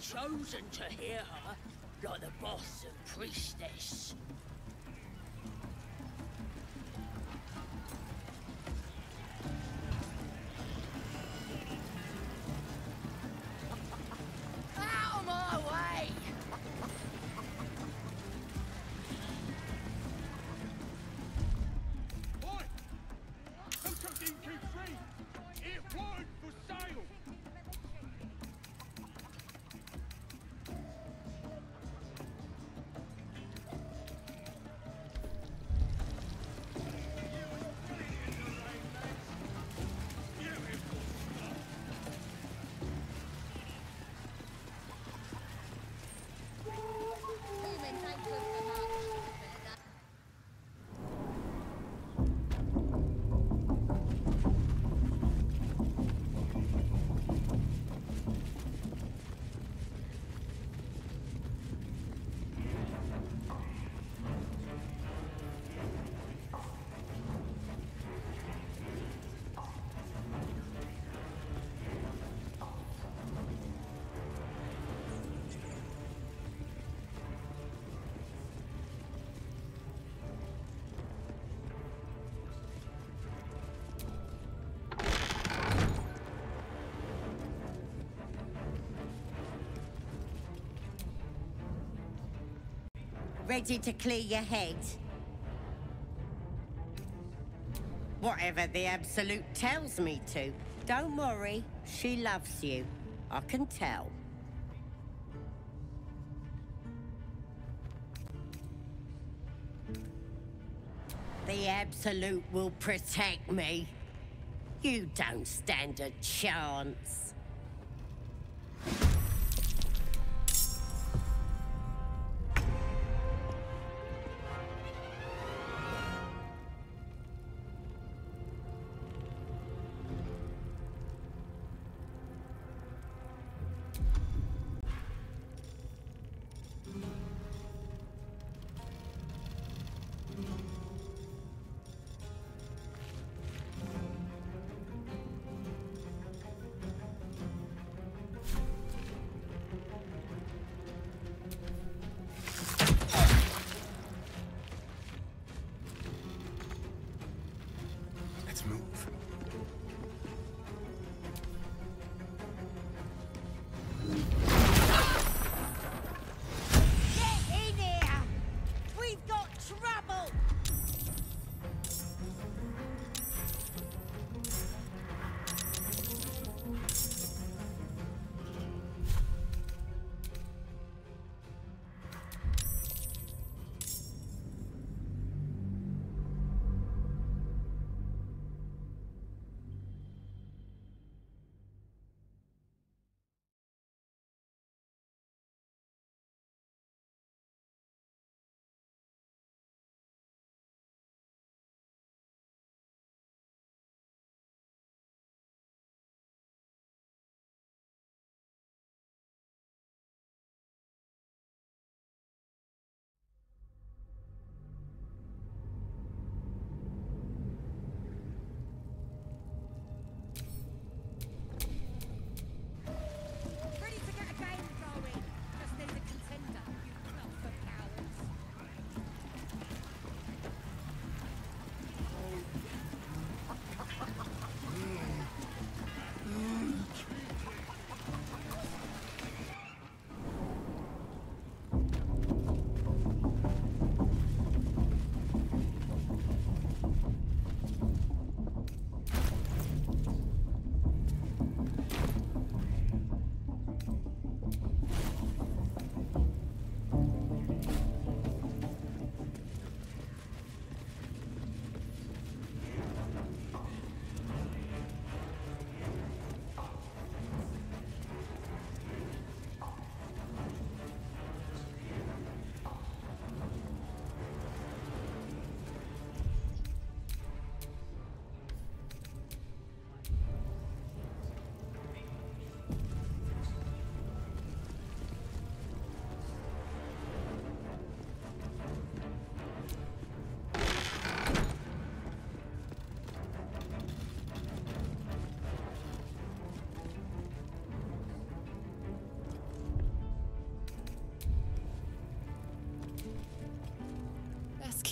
chosen to hear her, like the boss and priestess. Ready to clear your head? Whatever the Absolute tells me to. Don't worry, she loves you. I can tell. The Absolute will protect me. You don't stand a chance.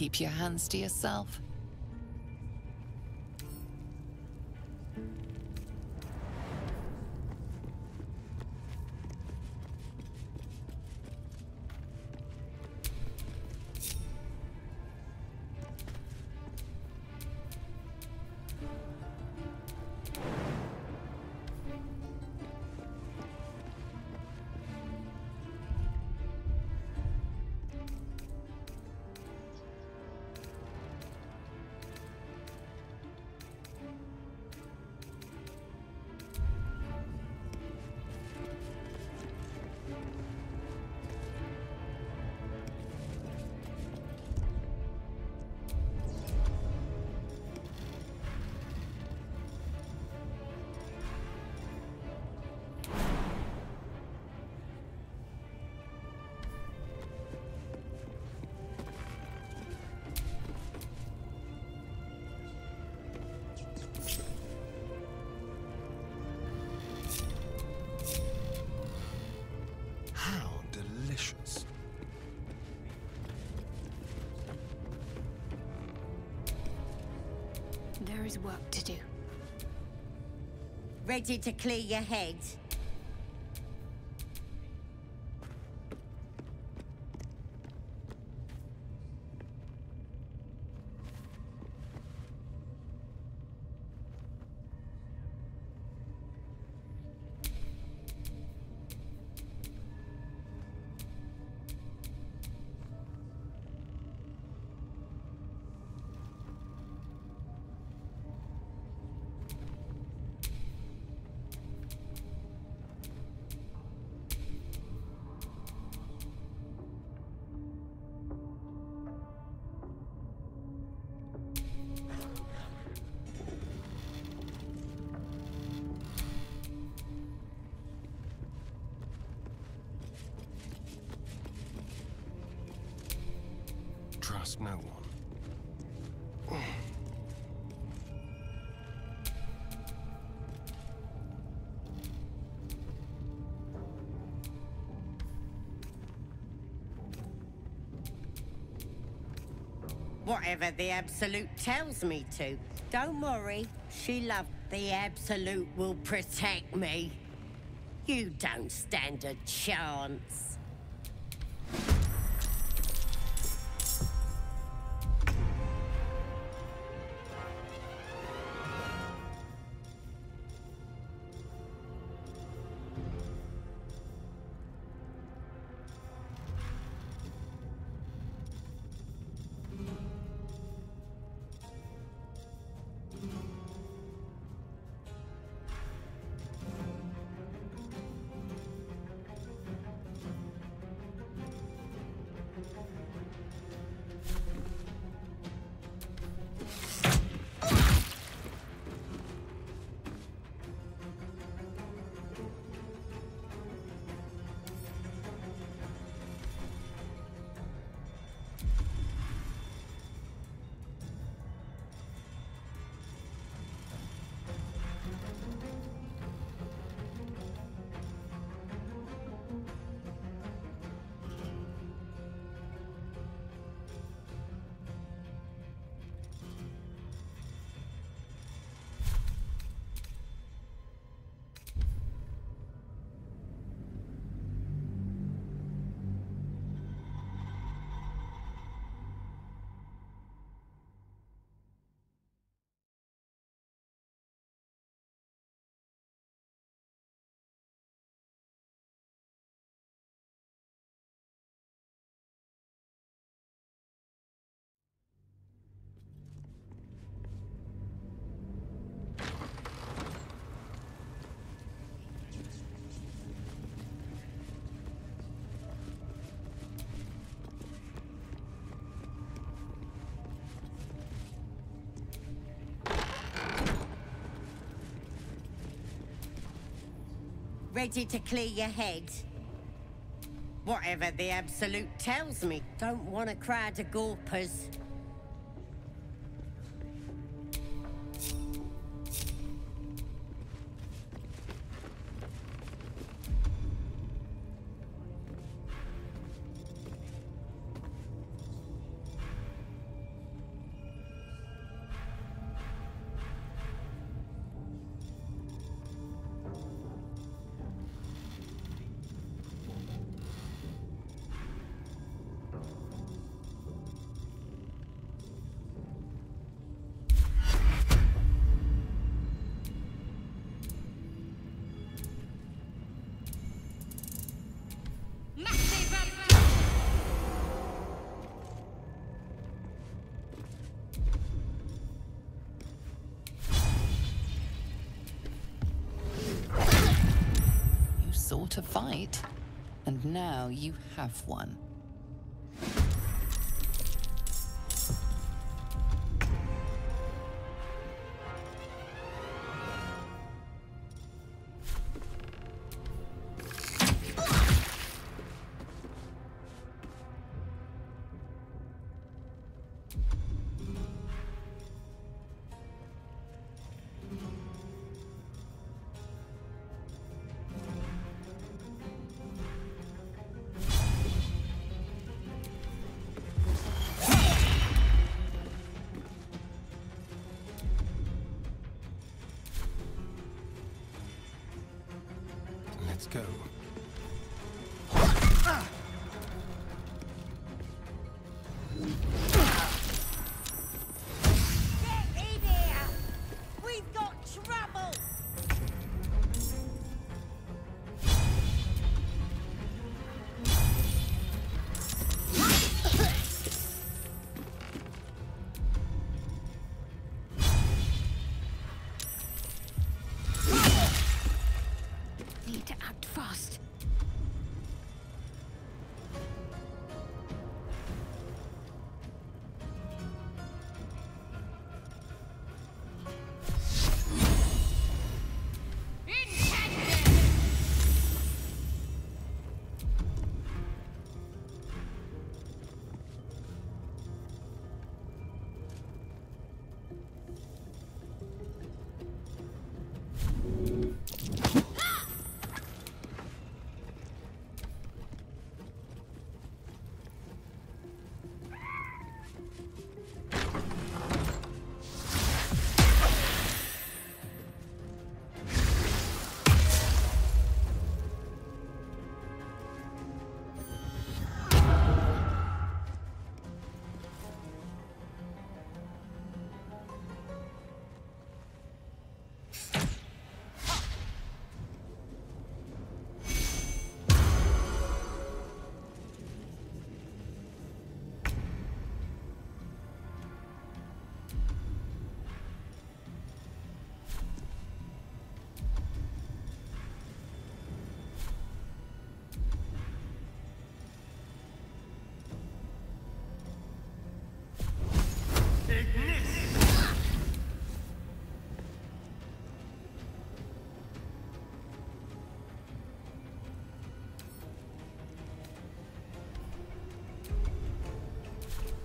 Keep your hands to yourself. Is work to do. Ready to clear your head? Whatever the Absolute tells me to. Don't worry, she loved the Absolute will protect me. You don't stand a chance. Ready to clear your head? Whatever the Absolute tells me. Don't want a crowd of gawpers. Fight. And now you have one.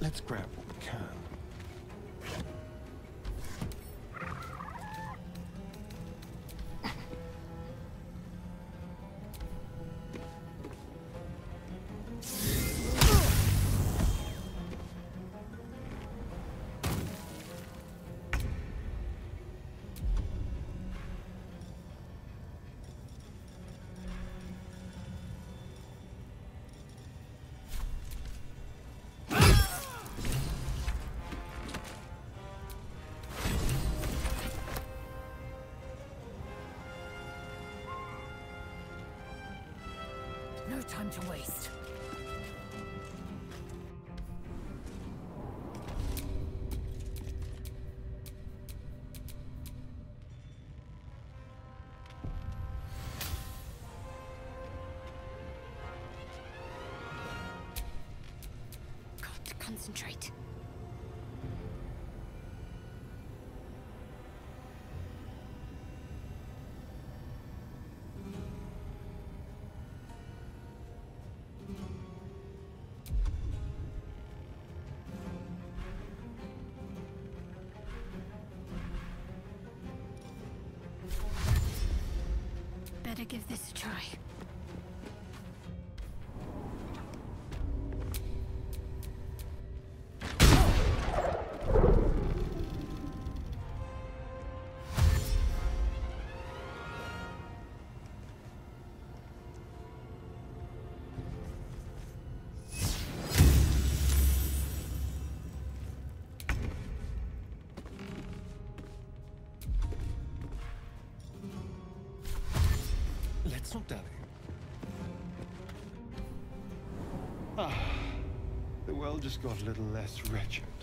Let's time to waste. Concentrate. Better give this a try. Got a little less wretched.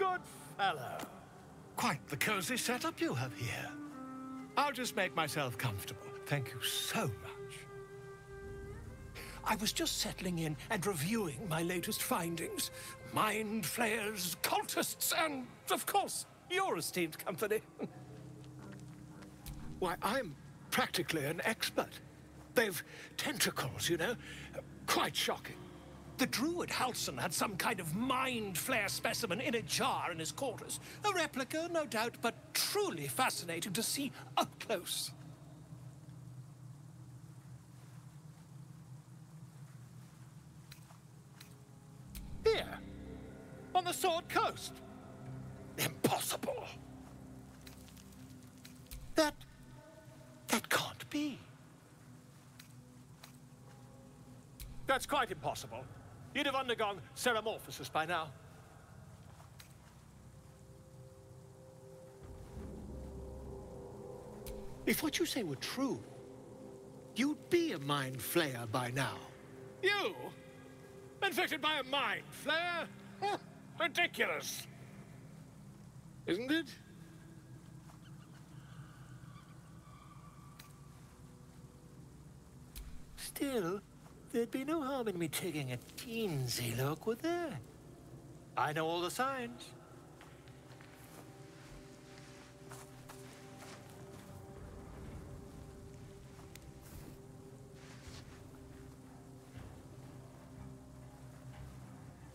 Good fellow. Quite the cozy setup you have here. I'll just make myself comfortable. Thank you so much. I was just settling in and reviewing my latest findings. Mind flayers, cultists, and, of course, your esteemed company. Why, I'm practically an expert. They've tentacles, you know? Quite shocking. The druid Halsin had some kind of mind flayer specimen in a jar in his quarters. A replica, no doubt, but truly fascinating to see up close. Here, on the Sword Coast. Impossible. That... that can't be. That's quite impossible. You'd have undergone ceremorphosis by now. If what you say were true, you'd be a mind flayer by now. You? Infected by a mind flayer? Ridiculous. Isn't it? Still, there'd be no harm in me taking a teensy look, would there? I know all the signs.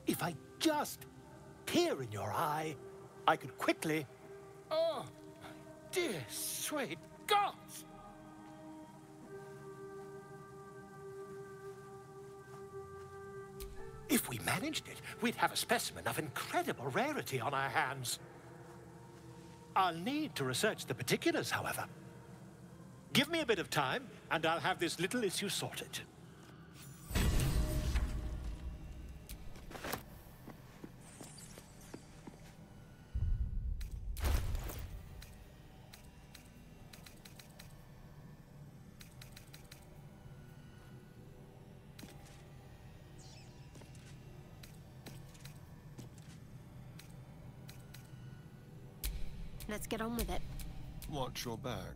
If I just peer in your eye, I could quickly... Oh, dear sweet gods! We managed it, we'd have a specimen of incredible rarity on our hands. I'll need to research the particulars, however. Give me a bit of time, and I'll have this little issue sorted. Get on with it. Watch your back.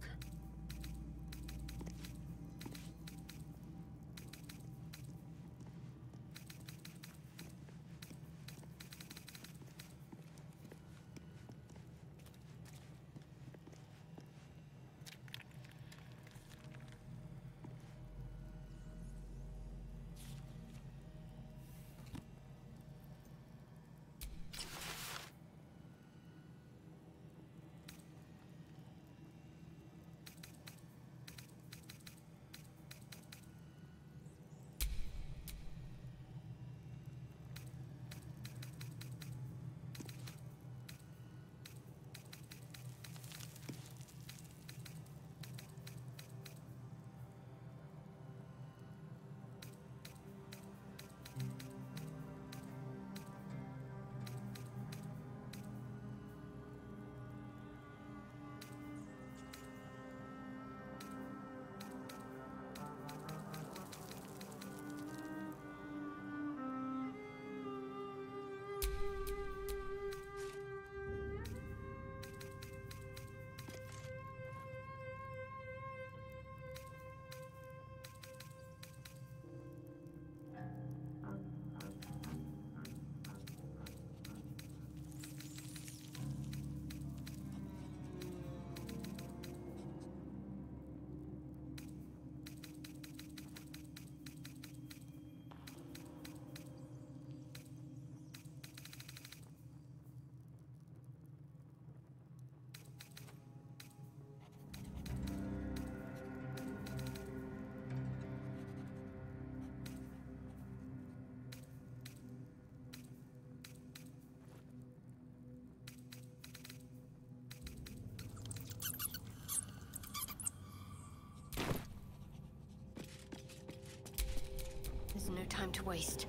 No time to waste.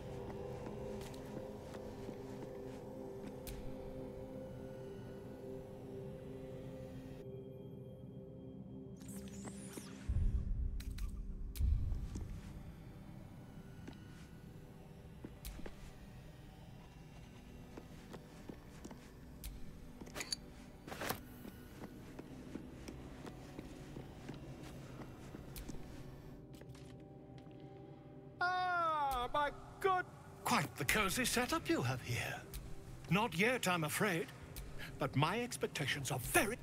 Quite the cozy setup you have here. Not yet, I'm afraid. But my expectations are very...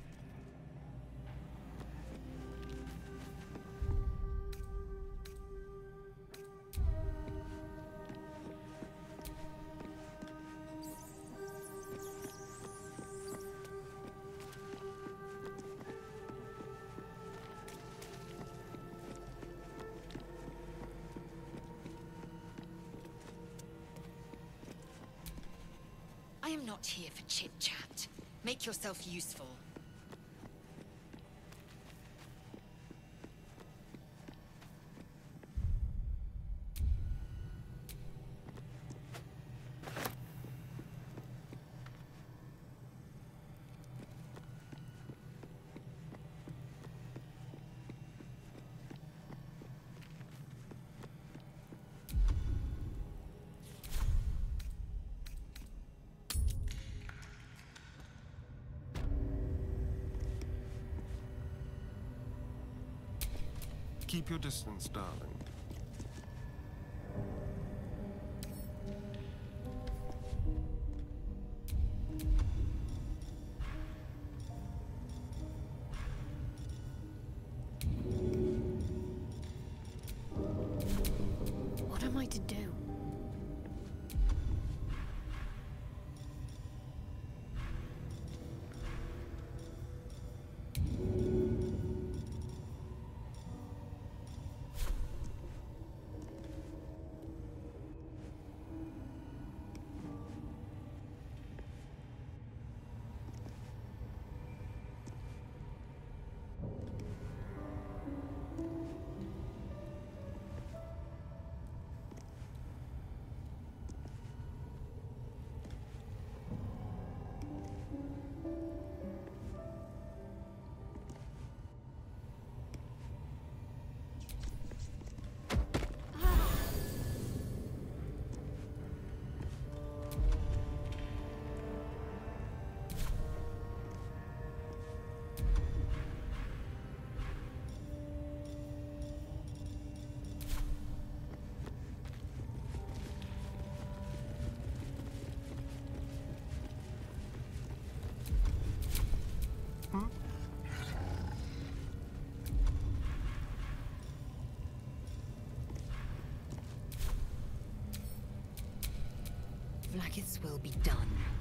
your distance, darling. Vlaakith's will be done.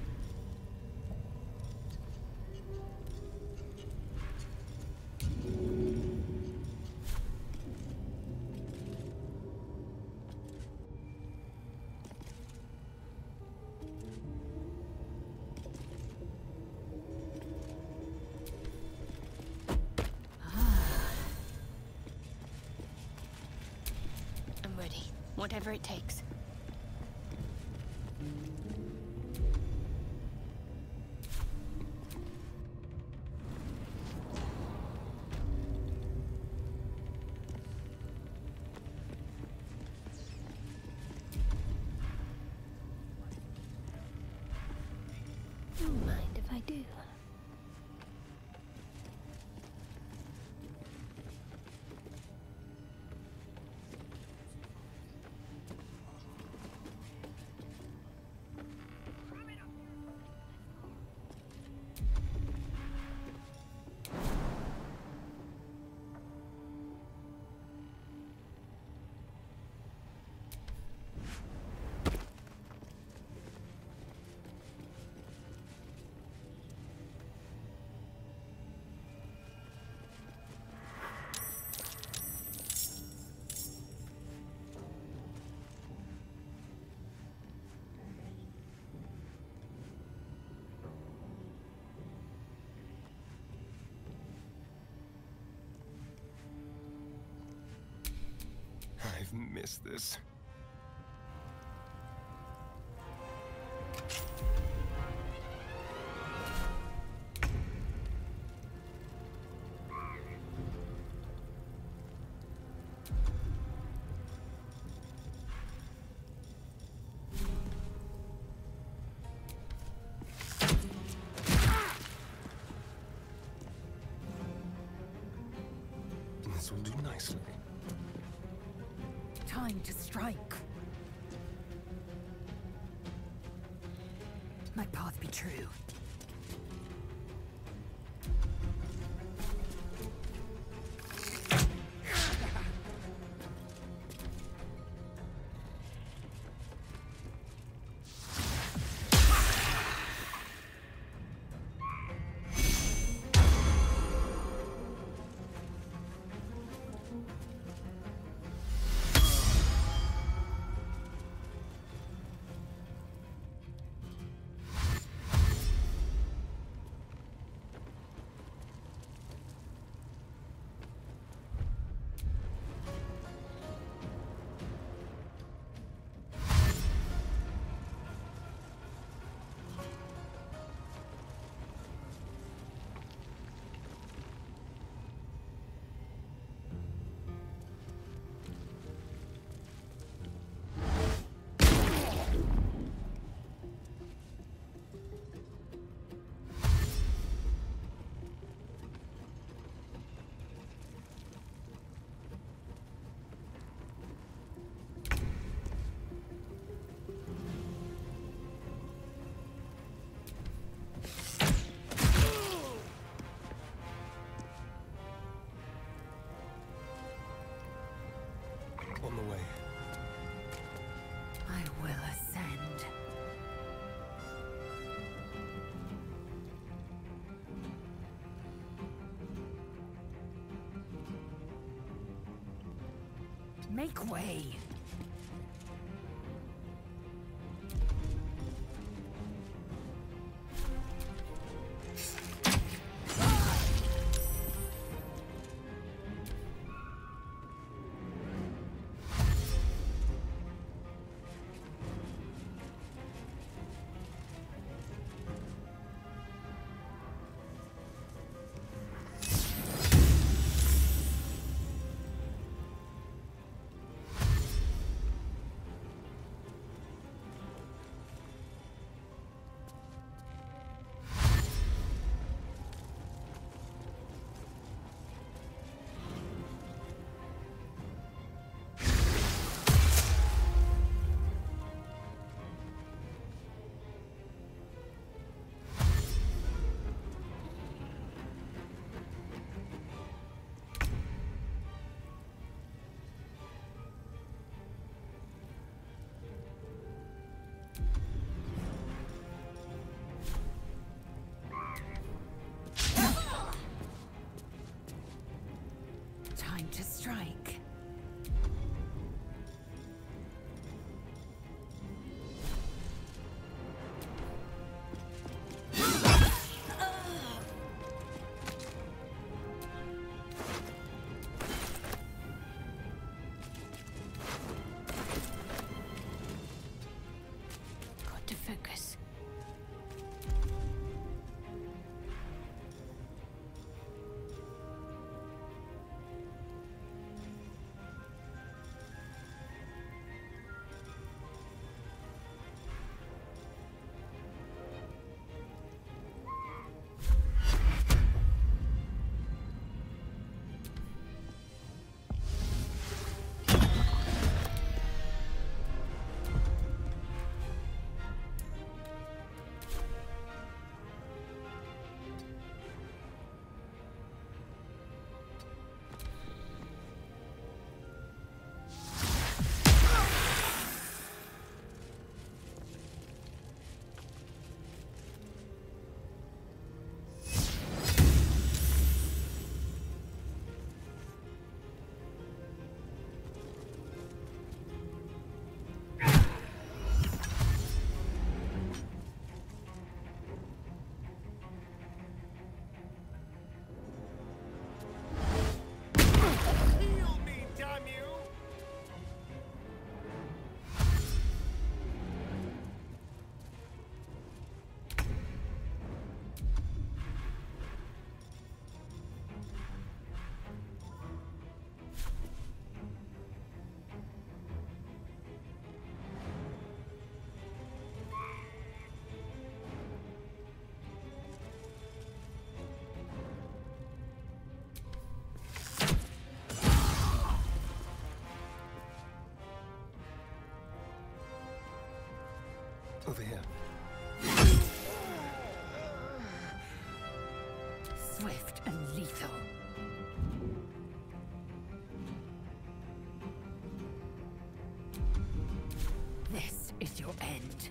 I've missed this. time to strike. My path be true. Make way. Over here. Swift and lethal. This is your end.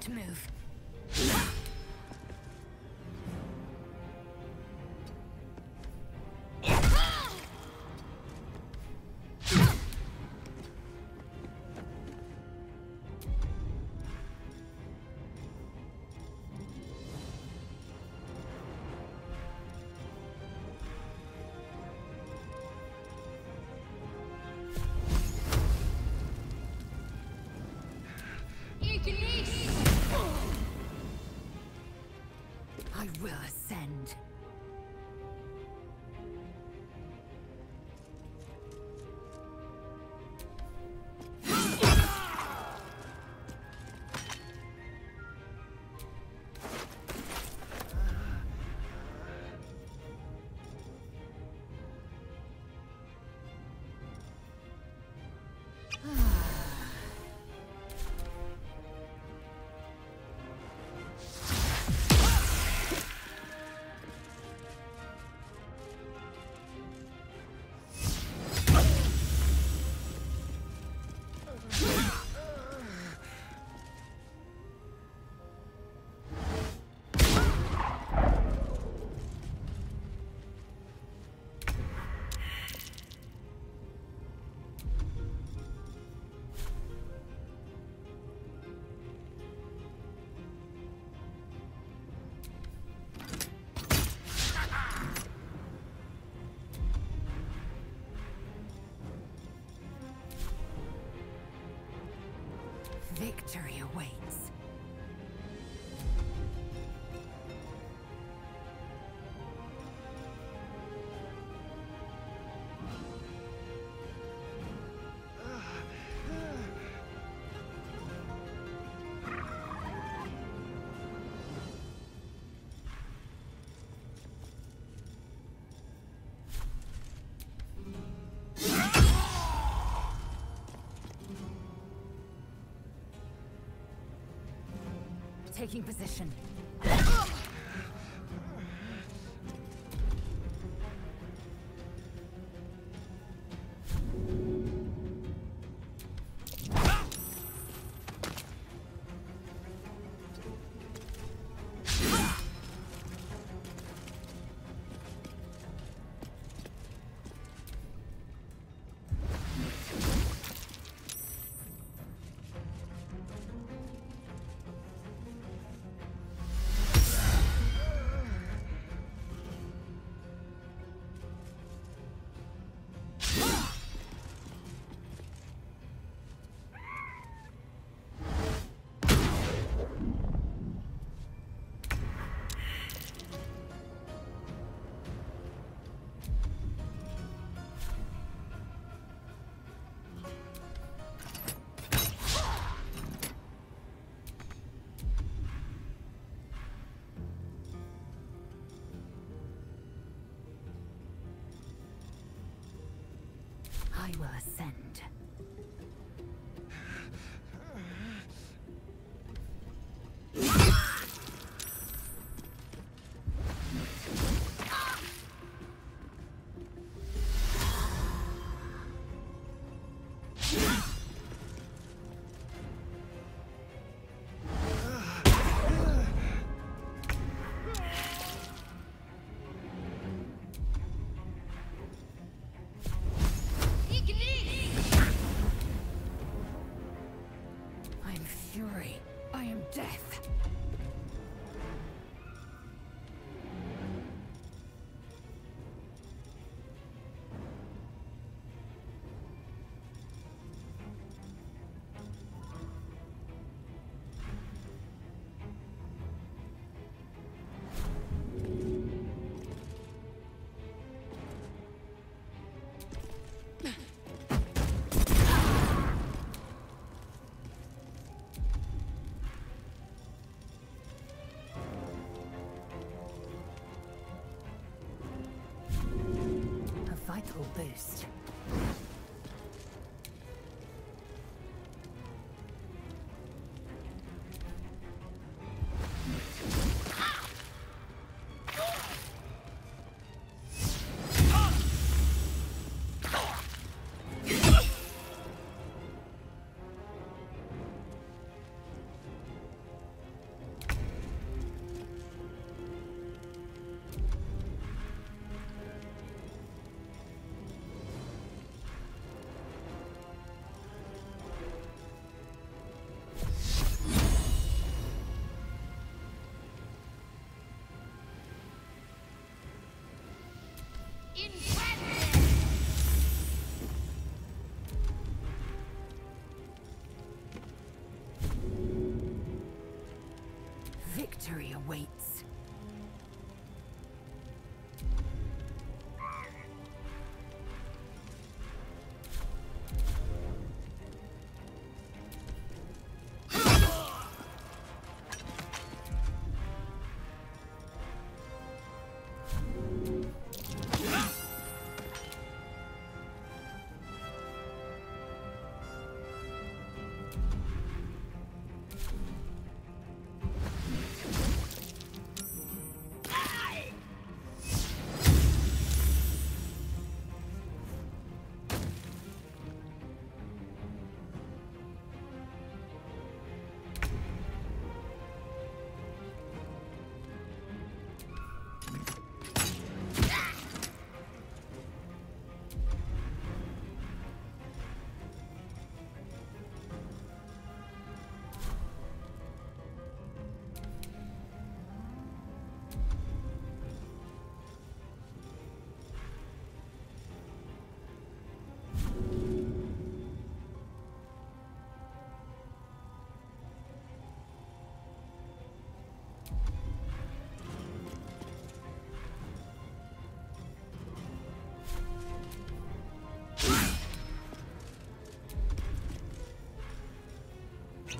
To move. Victory awaits. Taking position. I will ascend.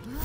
Huh?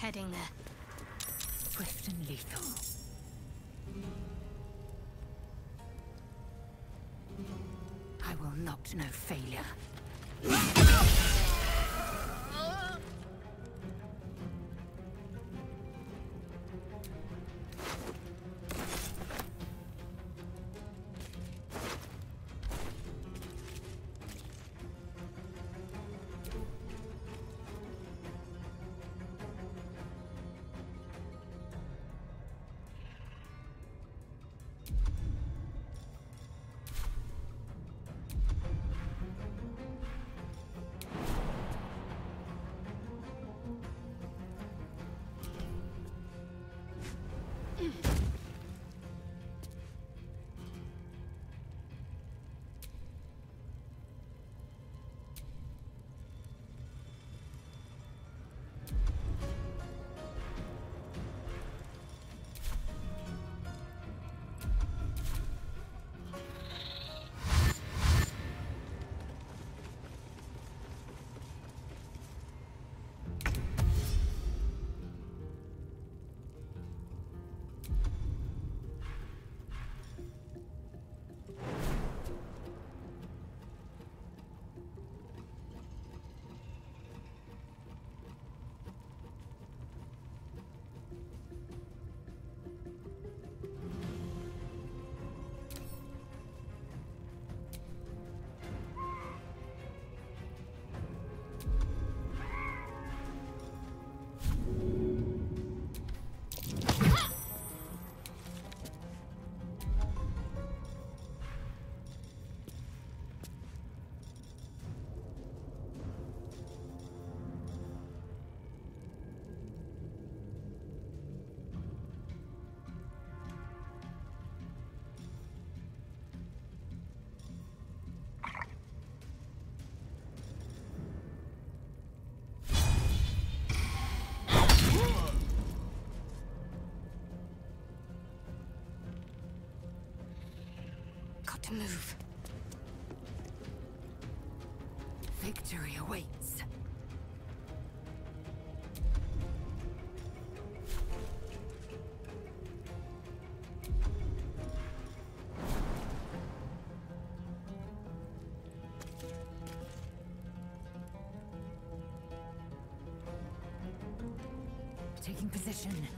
Heading there. Swift and lethal. I will not know failure. Move. Victory awaits. Taking position.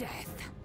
Death.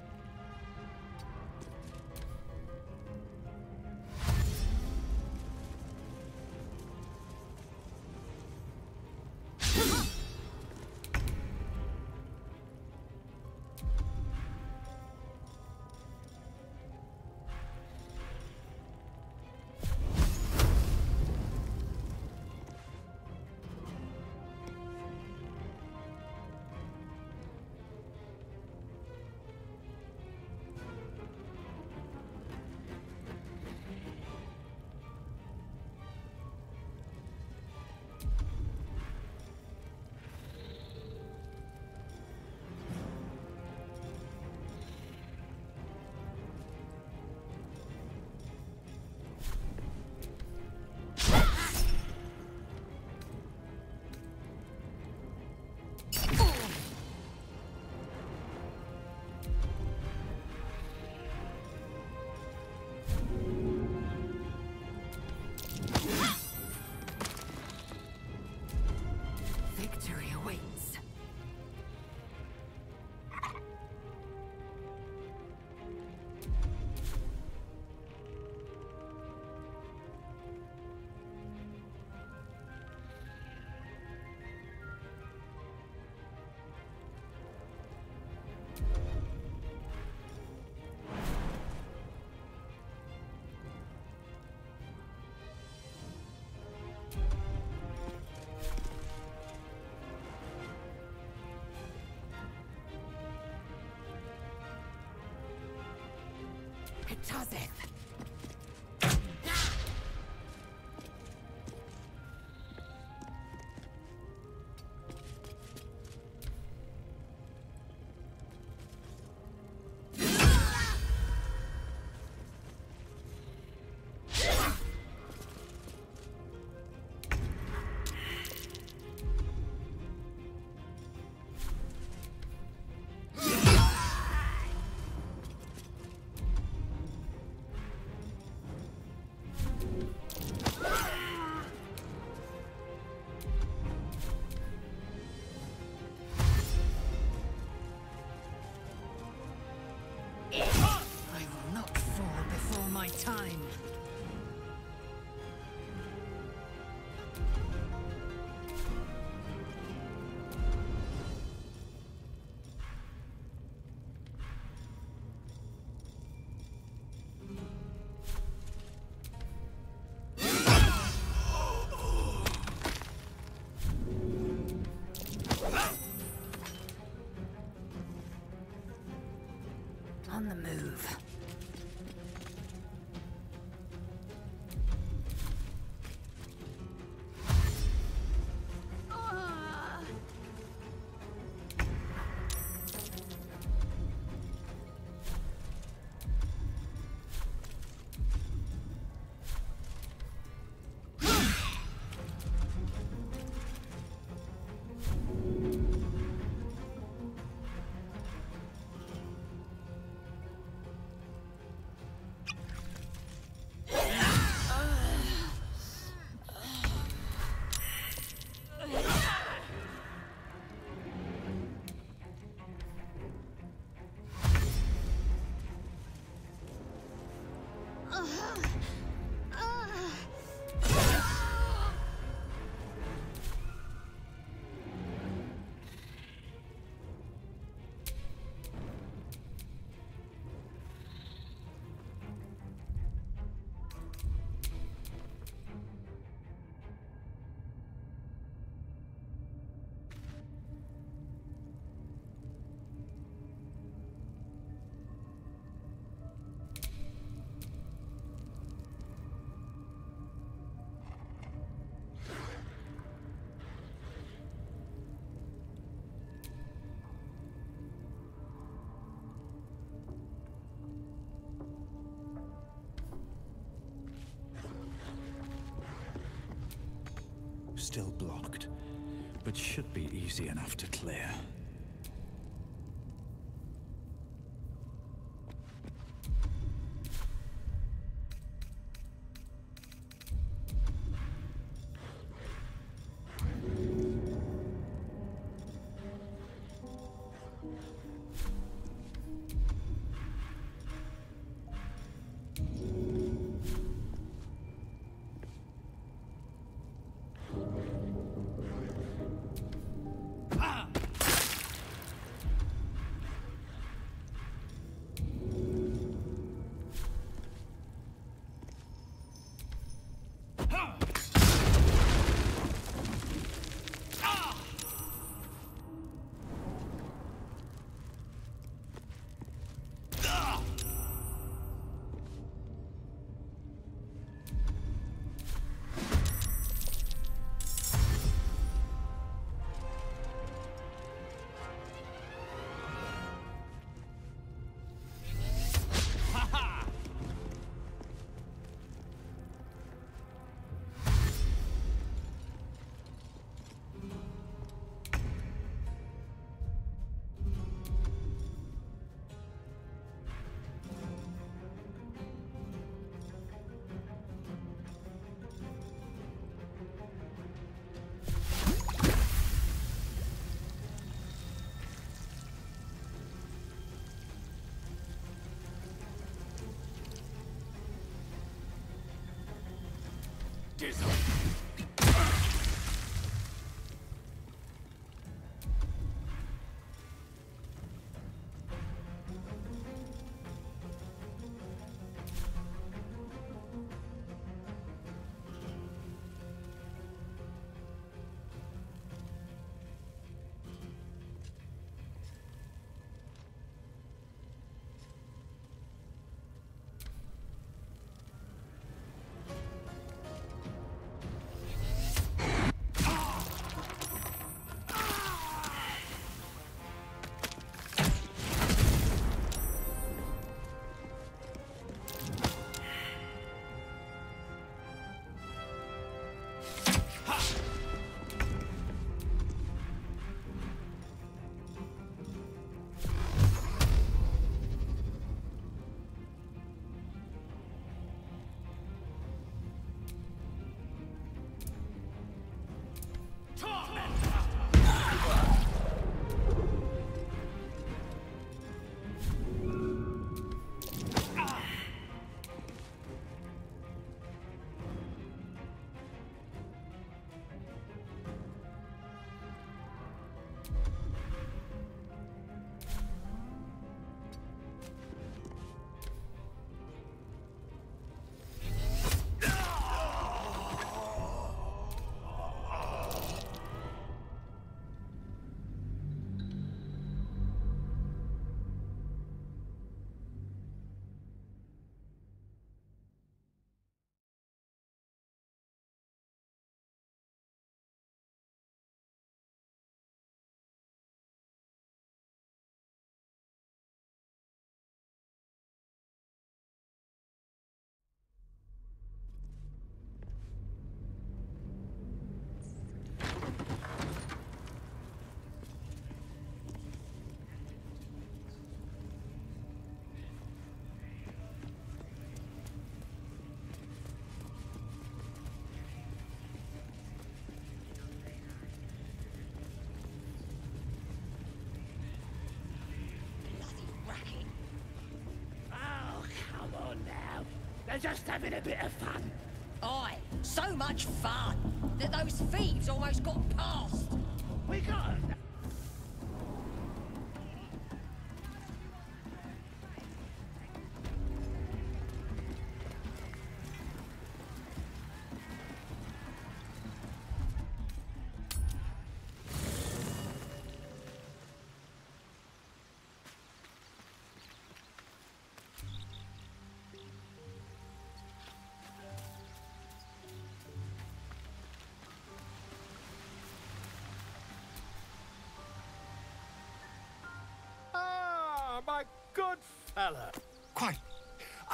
Hitazeth. I time. On the move. Still blocked, but should be easy enough to clear. baptism. Oh, They're just having a bit of fun. Aye, so much fun that those thieves almost got past. We got 'em.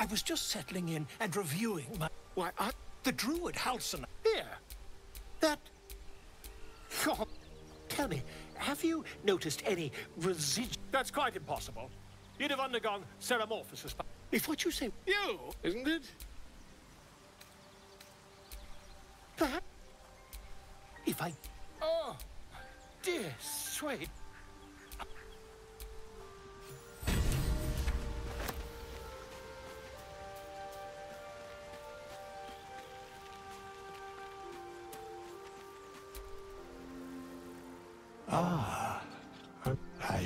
I was just settling in and reviewing my. Why, I, the druid Halsin here. That God. Tell me, have you noticed any residual? That's quite impossible. You'd have undergone ceremorphosis. by- If what you say, you, isn't it? Perhaps. If I. Oh, dear sweet.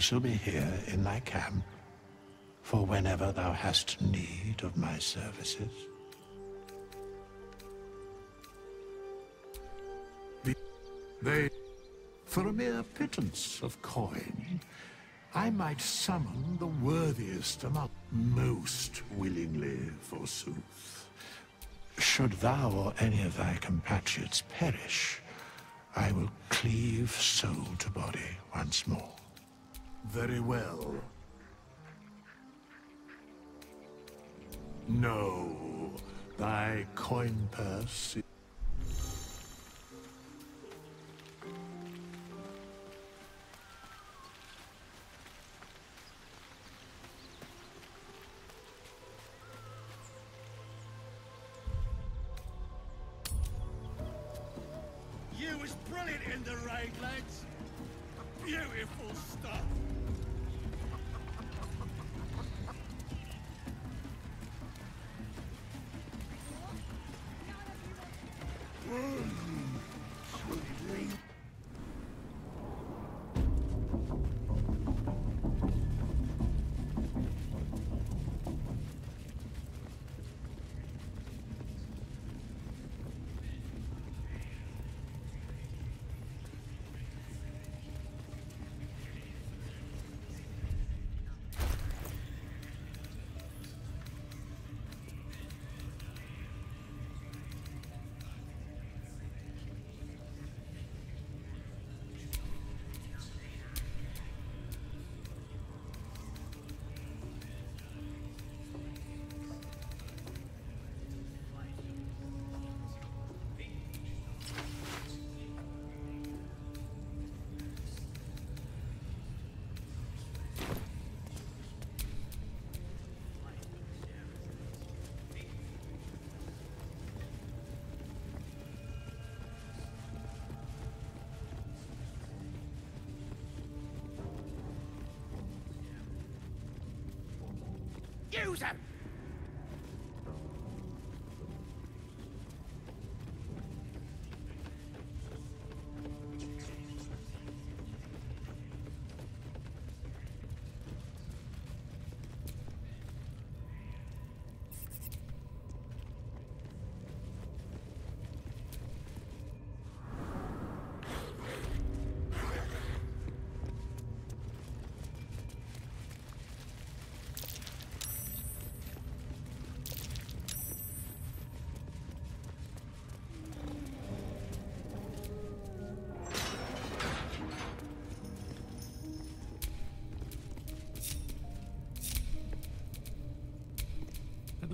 Shall be here in thy camp for whenever thou hast need of my services. They, for a mere pittance of coin, I might summon the worthiest among most willingly, forsooth. Should thou or any of thy compatriots perish, I will cleave soul to body once more. Very well. No, thy coin purse.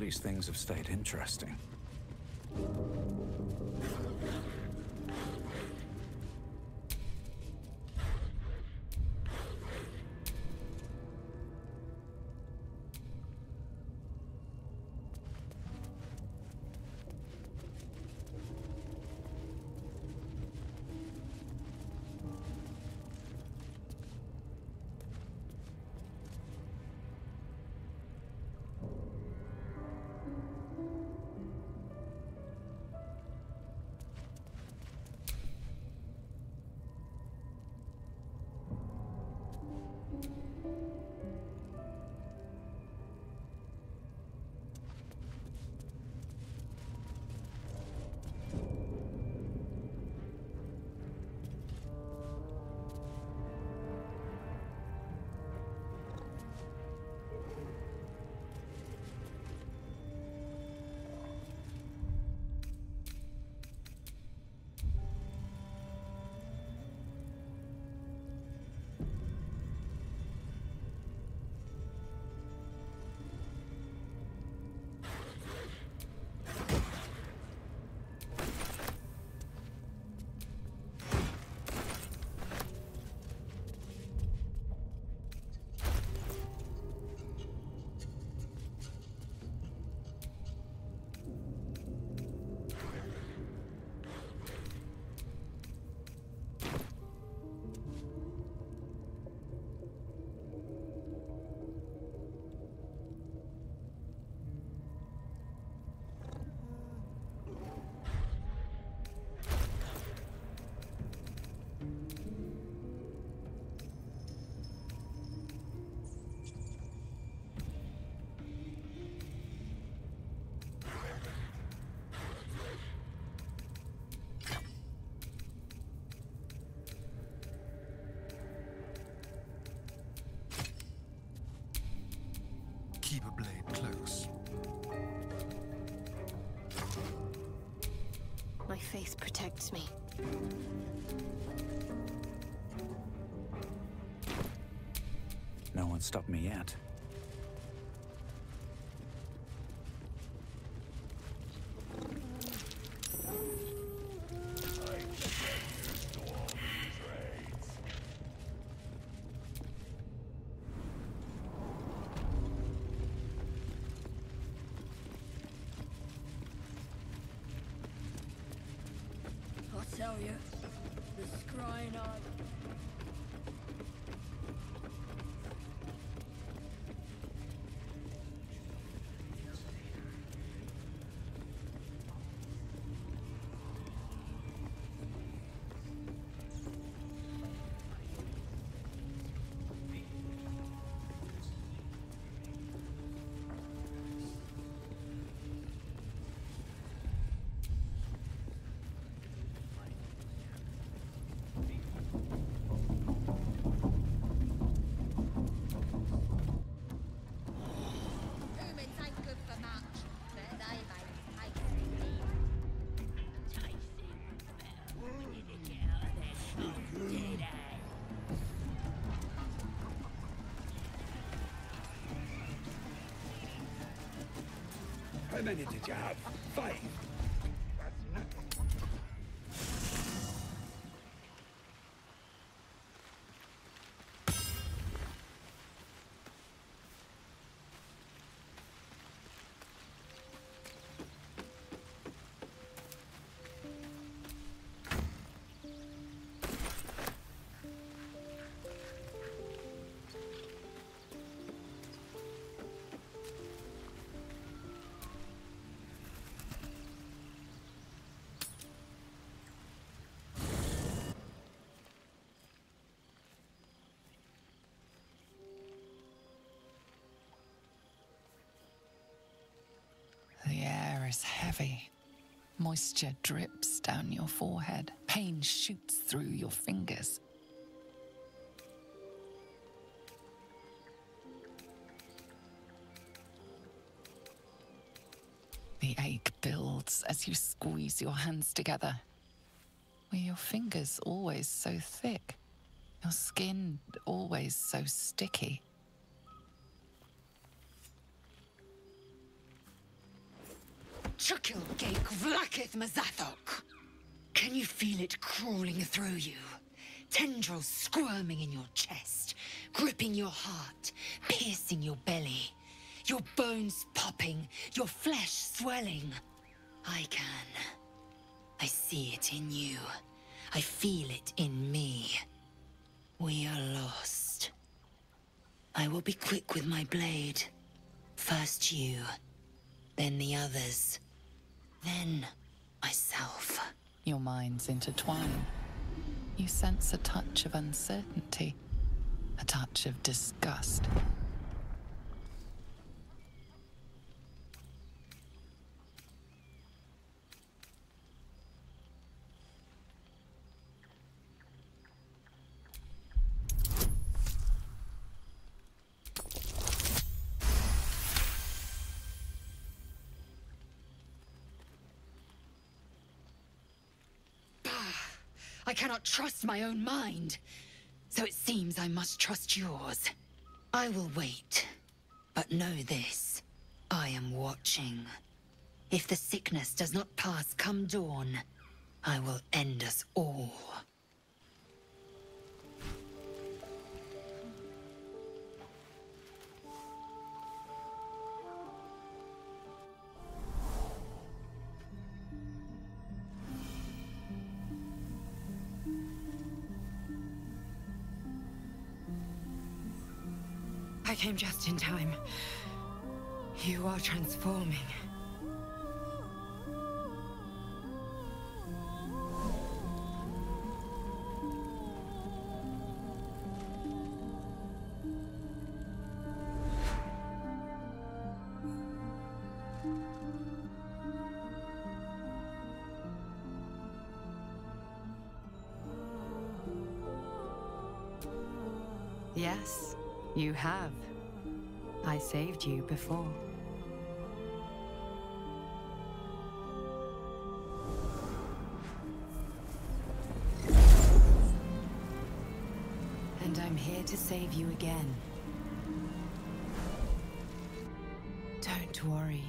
Least things have stayed interesting. Stopped me yet. How many did you have? Five. Heavy. Moisture drips down your forehead. Pain shoots through your fingers. The ache builds as you squeeze your hands together. Were your fingers always so thick? Your skin always so sticky? Vlaakith Mazathok. Can you feel it crawling through you? Of uncertainty, a touch of disgust. I cannot trust my own mind. So it seems I must trust yours. I will wait. But know this. I am watching. If the sickness does not pass come dawn, I will end us all. Just in time. You are transforming. before. And I'm here to save you again. Don't worry.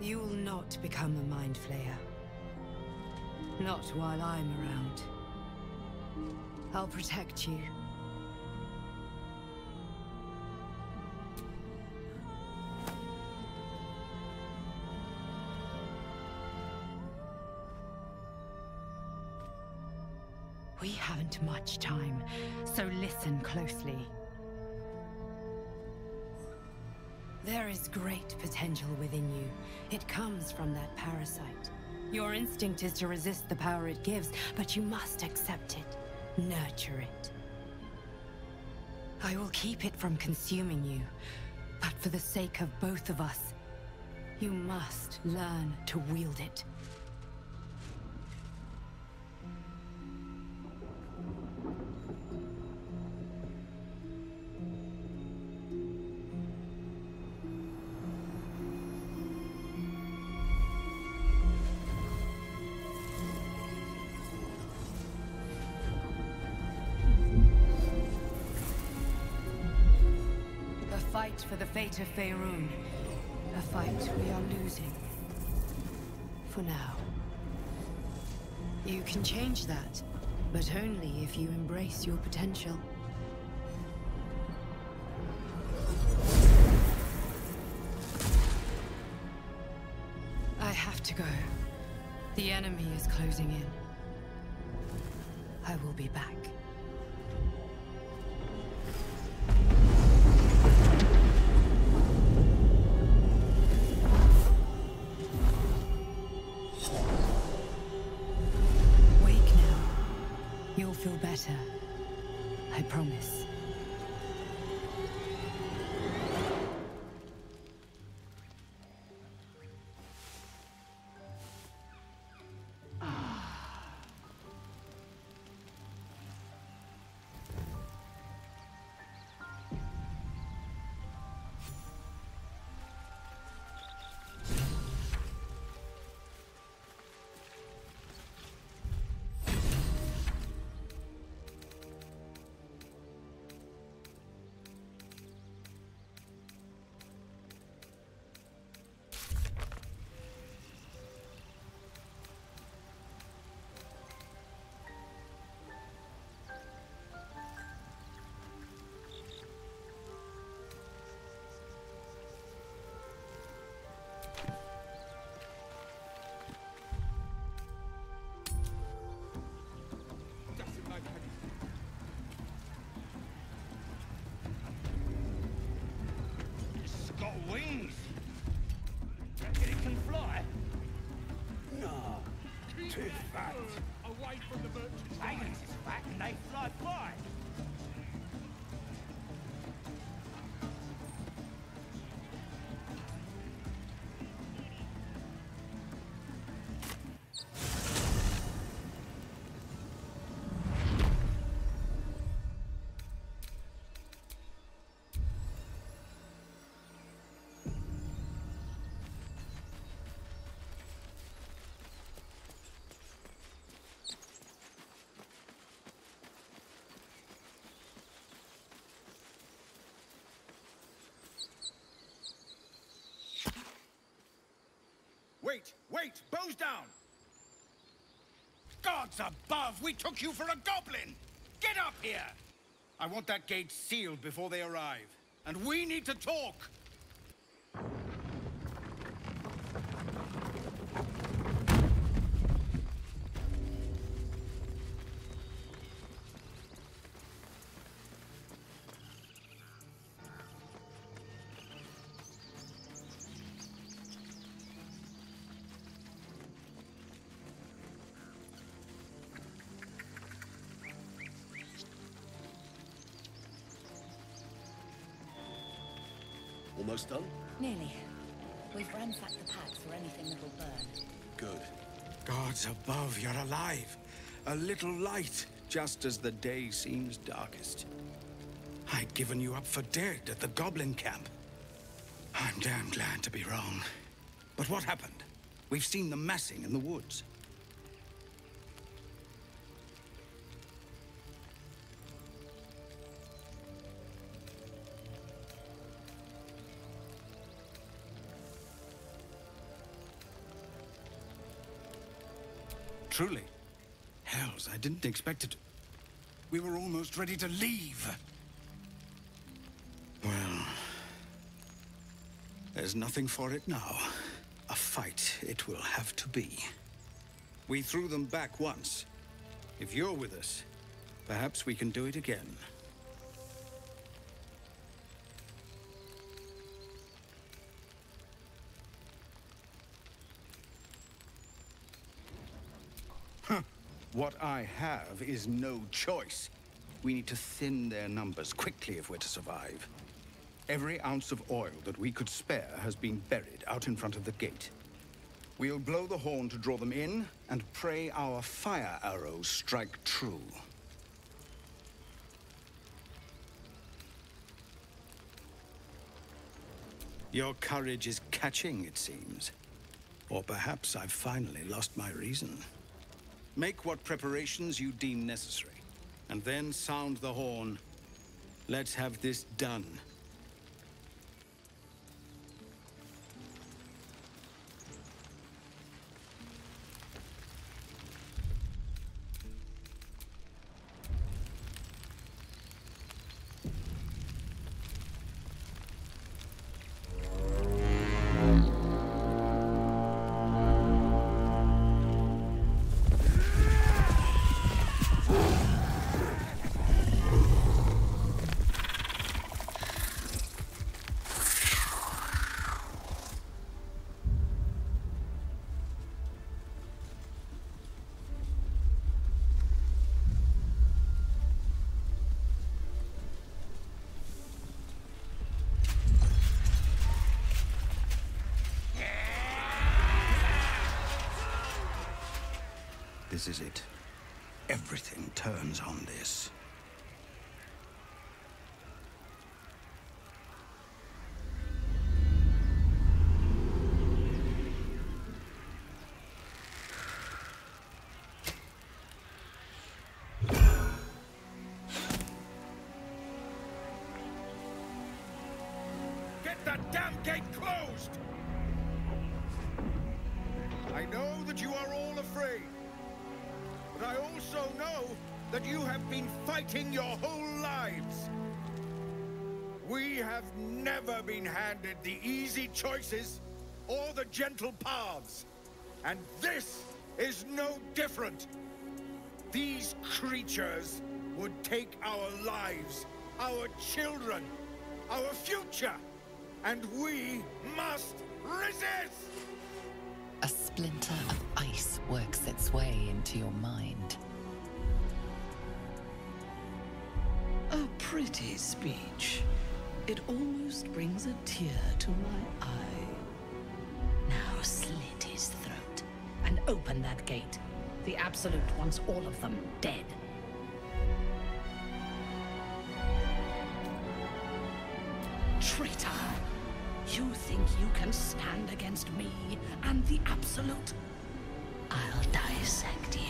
You'll not become a Mind Flayer. Not while I'm around. I'll protect you. Much time, so listen closely. There is great potential within you. It comes from that parasite. Your instinct is to resist the power it gives, but you must accept it. Nurture it. I will keep it from consuming you, but for the sake of both of us, you must learn to wield it. Of Faerun. A fight we are losing. For now. You can change that, but only if you embrace your potential. Got wings. Reckon it can fly? No. Too fat. Away from the merchants. Dragons is fat and they fly fly. Wait, wait, bows down! Gods above, we took you for a goblin! Get up here! I want that gate sealed before they arrive. And we need to talk! Gods above, you're alive. A little light, just as the day seems darkest. I'd given you up for dead at the Goblin camp. I'm damn glad to be wrong. But what happened? We've seen them massing in the woods. Truly. Hells, I didn't expect it. We were almost ready to leave. Well, there's nothing for it now. A fight it will have to be. We threw them back once. If you're with us, perhaps we can do it again. What I have is no choice. We need to thin their numbers quickly if we're to survive. Every ounce of oil that we could spare has been buried out in front of the gate. We'll blow the horn to draw them in, and pray our fire arrows strike true. Your courage is catching, it seems. Or perhaps I've finally lost my reason. Make what preparations you deem necessary, and then sound the horn. Let's have this done. Is it. Everything turns on this. I also know that you have been fighting your whole lives. We have never been handed the easy choices or the gentle paths. And this is no different. These creatures would take our lives, our children, our future, and we must resist! A splinter of ice works its way into your mind. A pretty speech. It almost brings a tear to my eye. Now slit his throat and open that gate. The Absolute wants all of them dead. You can stand against me and the Absolute? I'll dissect you.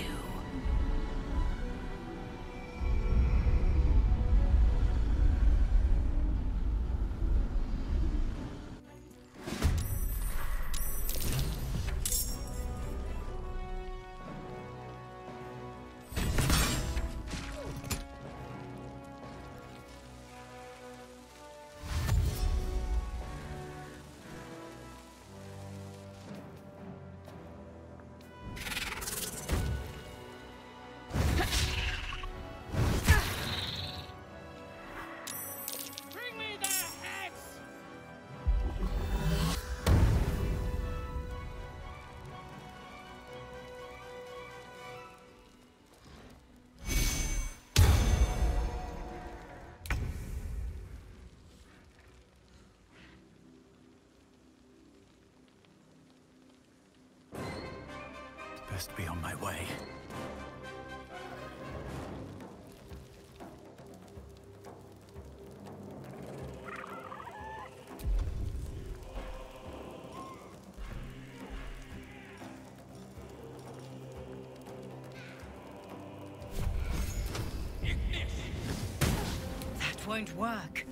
Be on my way. That won't work.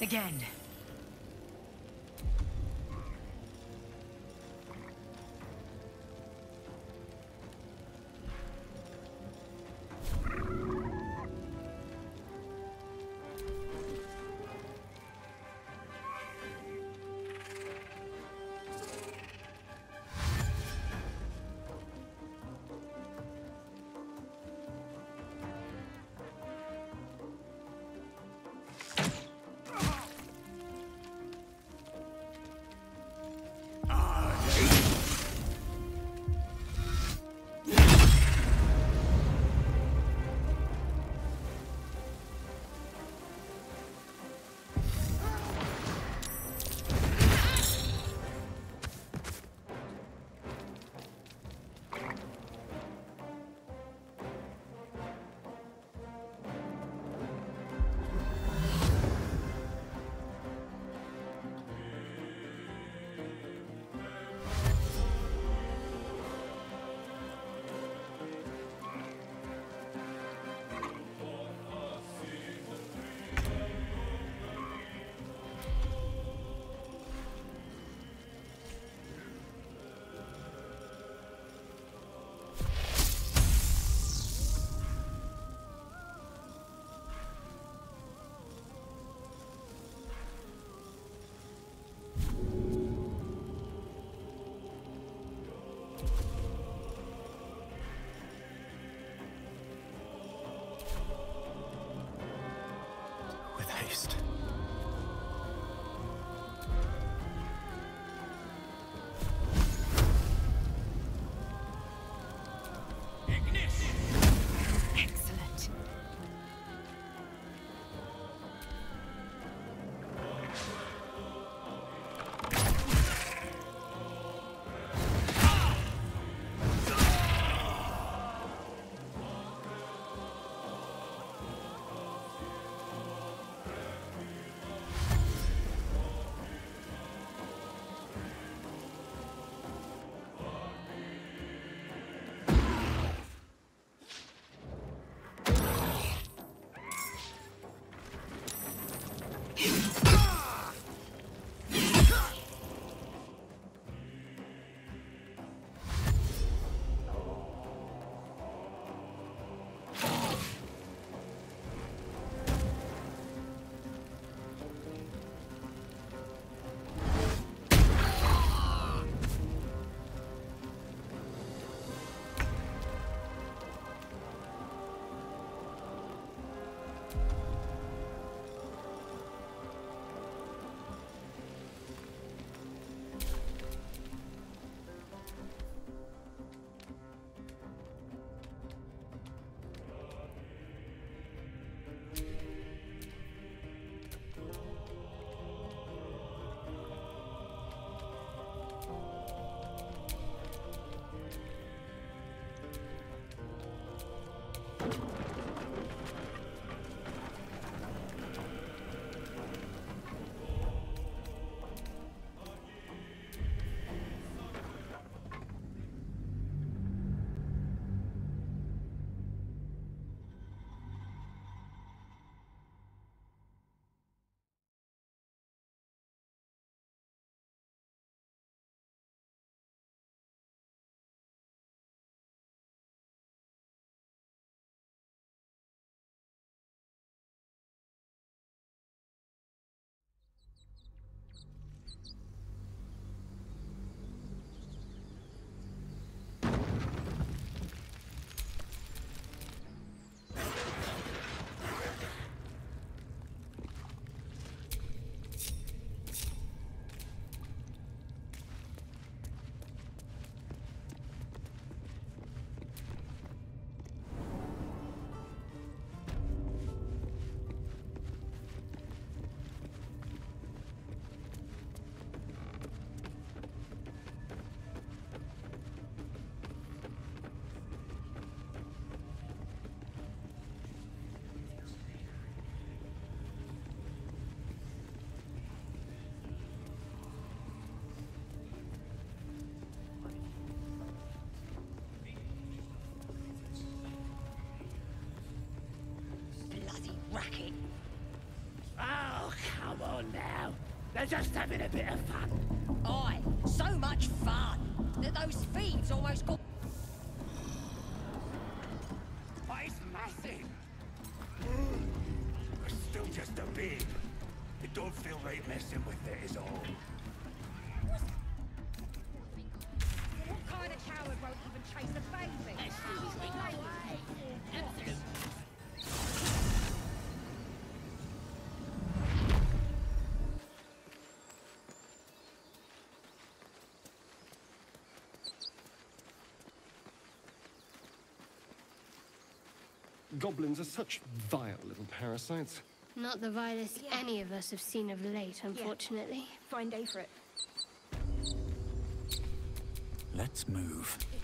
Again. They're just having a bit of fun. Aye, so much fun that those thieves almost got. Goblins are such vile little parasites. Not the vilest any of us have seen of late, unfortunately. Fine day for it. Let's move. It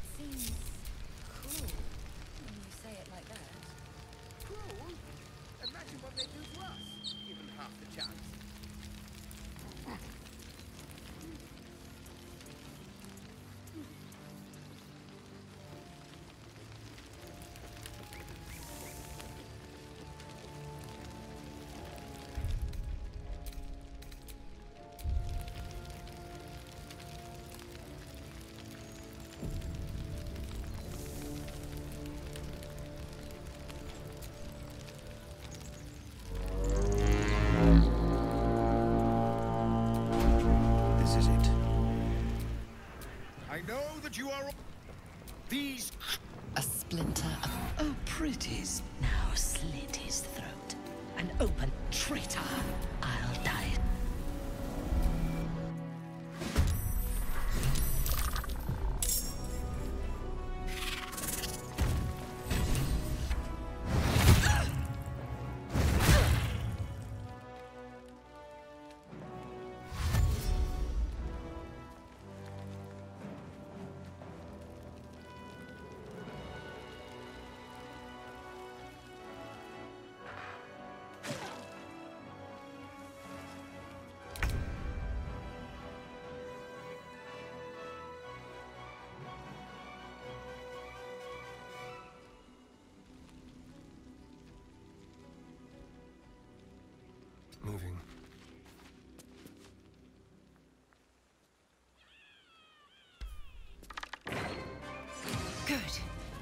Good.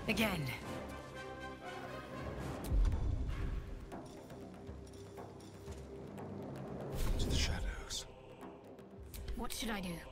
Again. To the shadows. What should I do?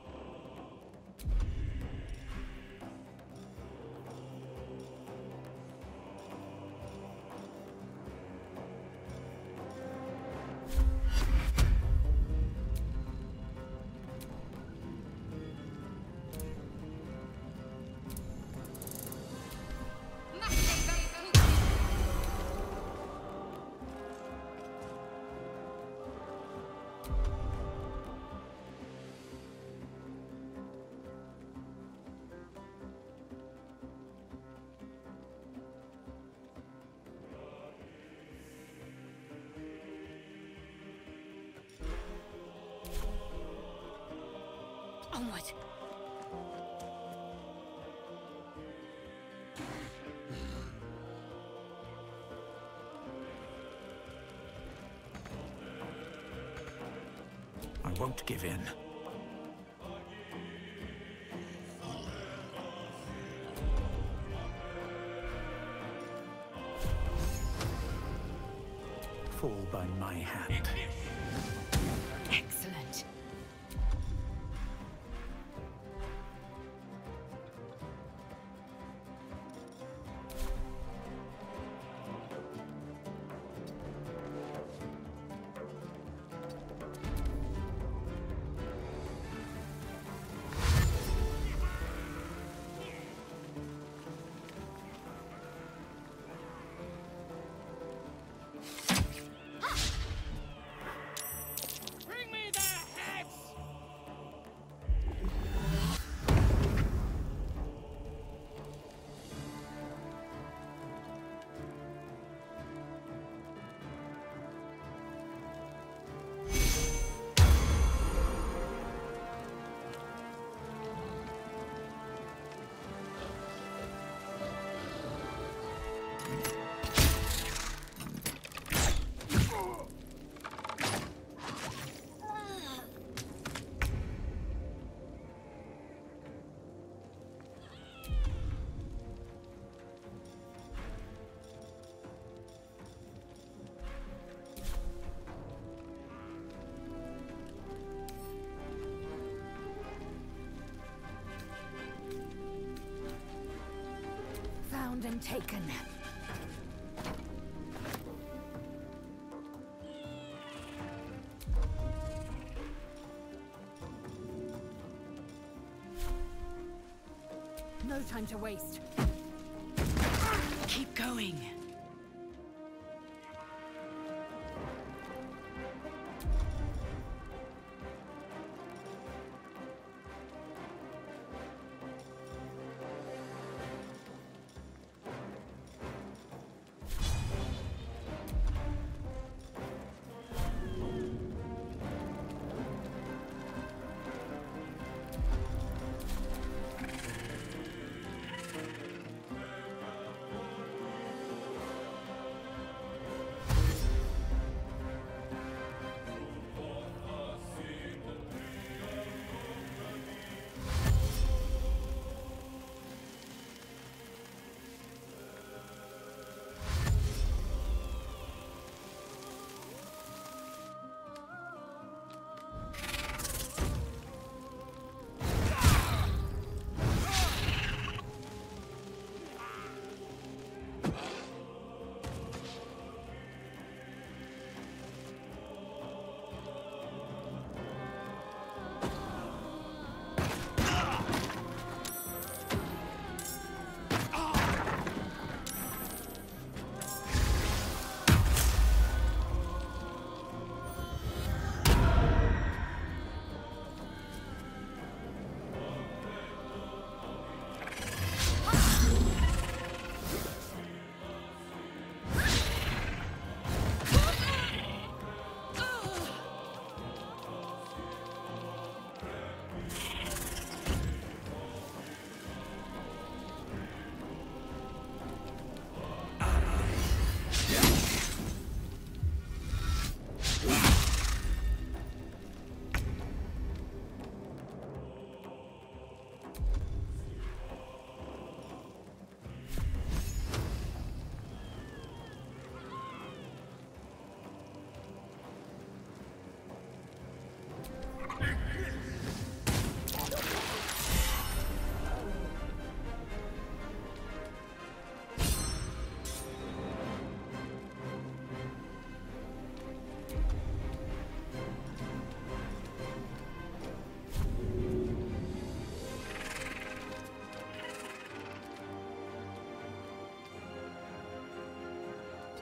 I won't give in. Zone taken. No time to waste. Keep going.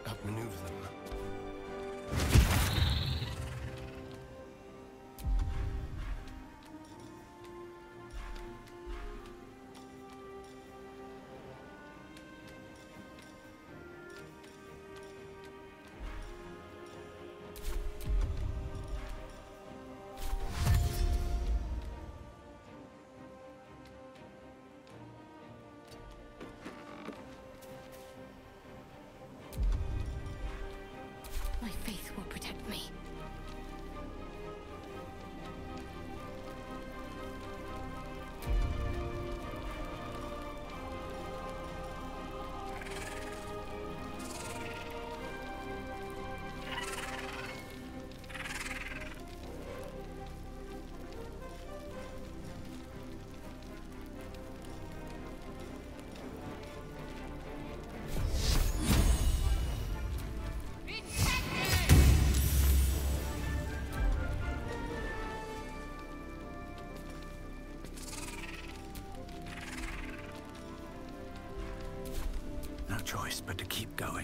Outmaneuver choice but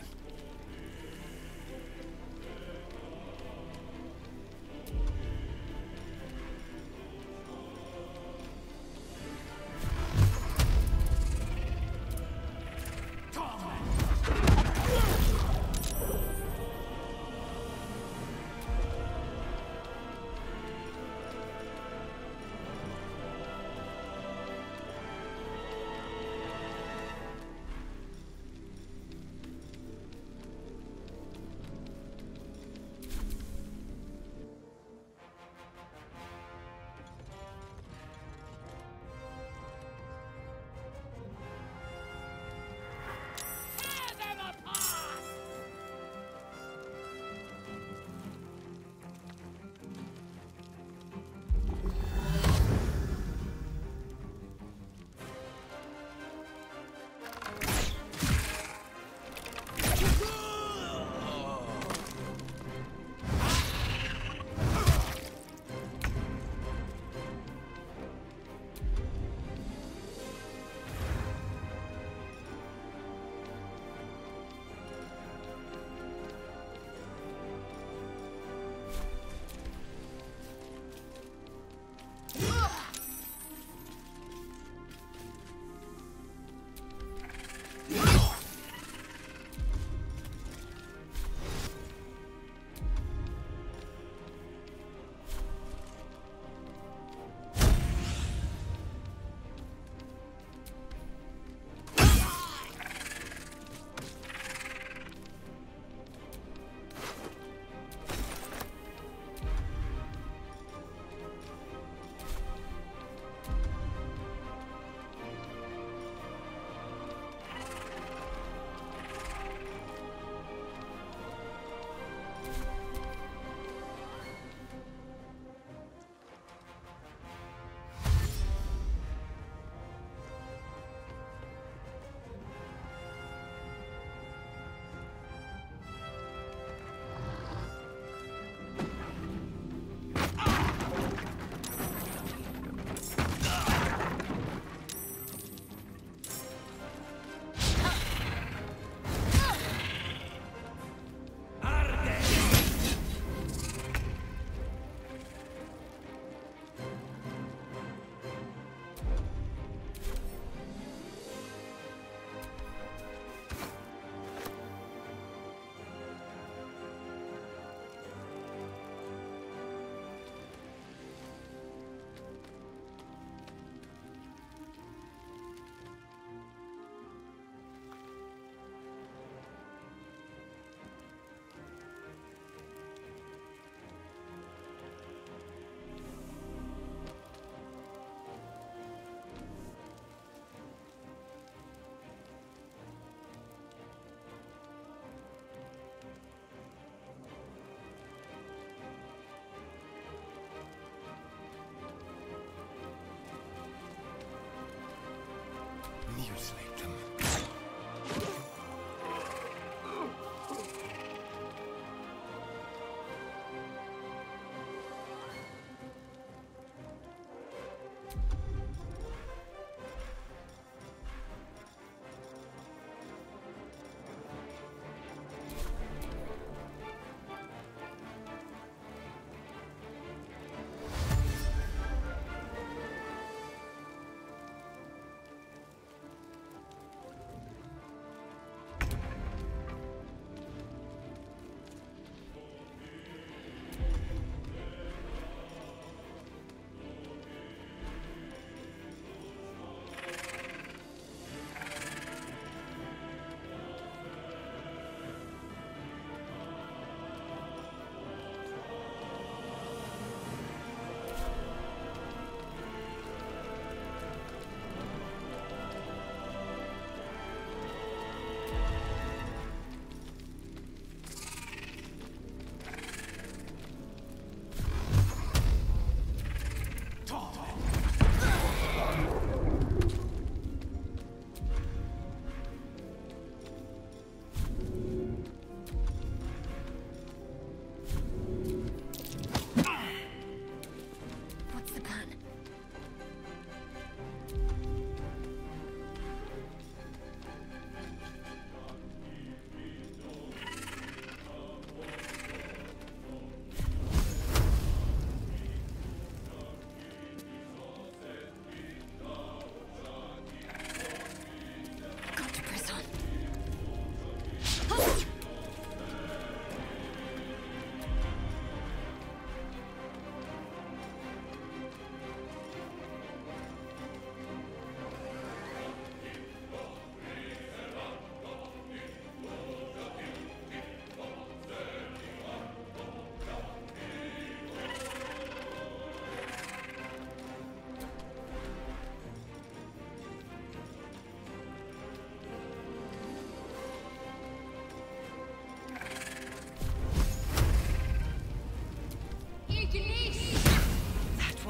to going. them.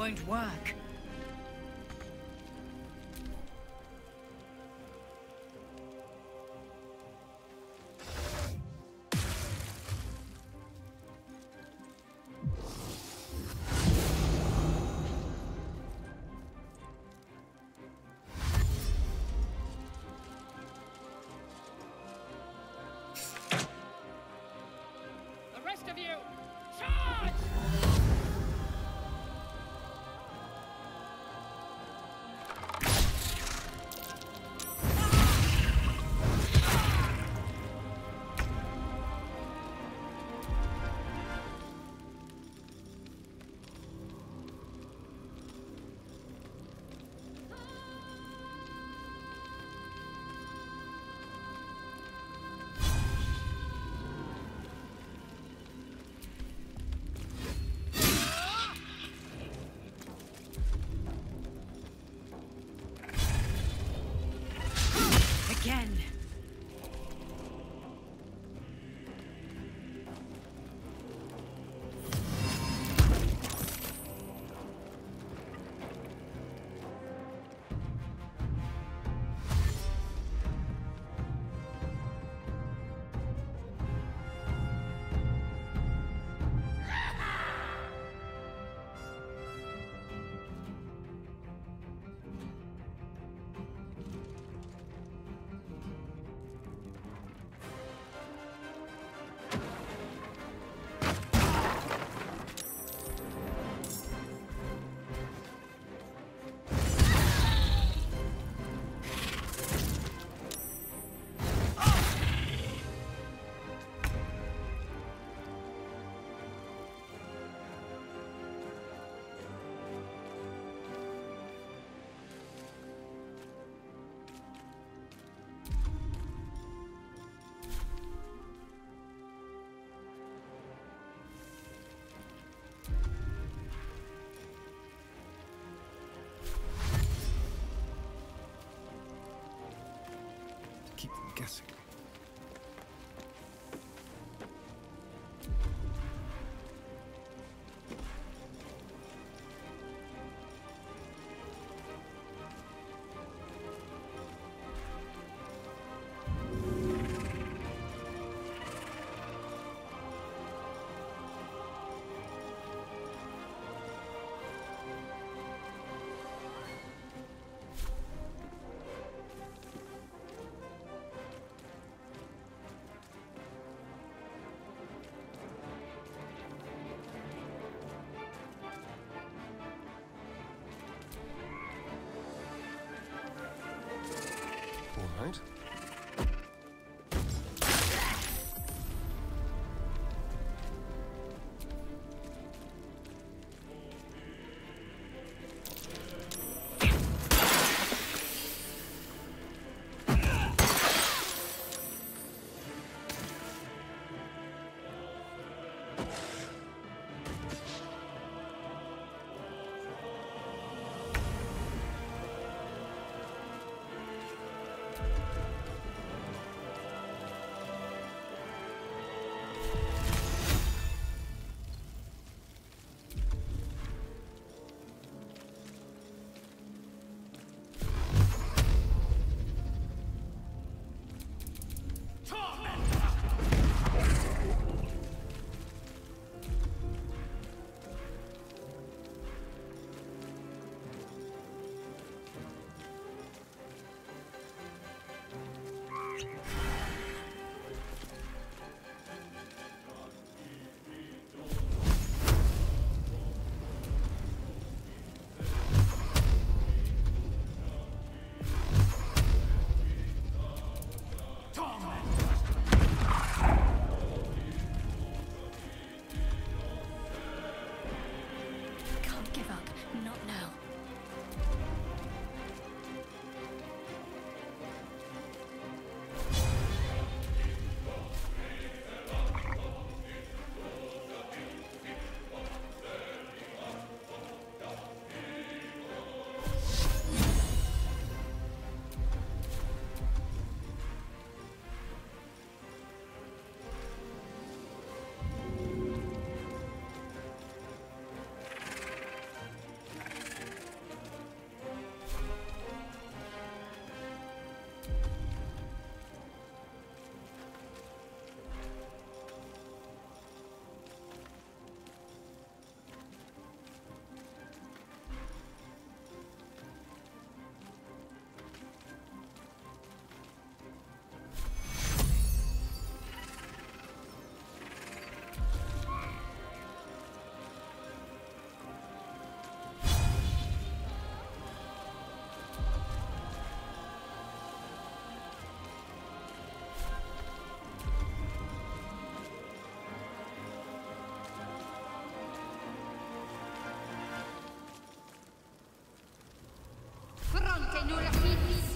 Won't work. ¿Qué hacer? que no la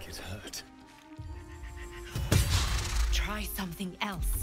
Make it hurt. Try something else.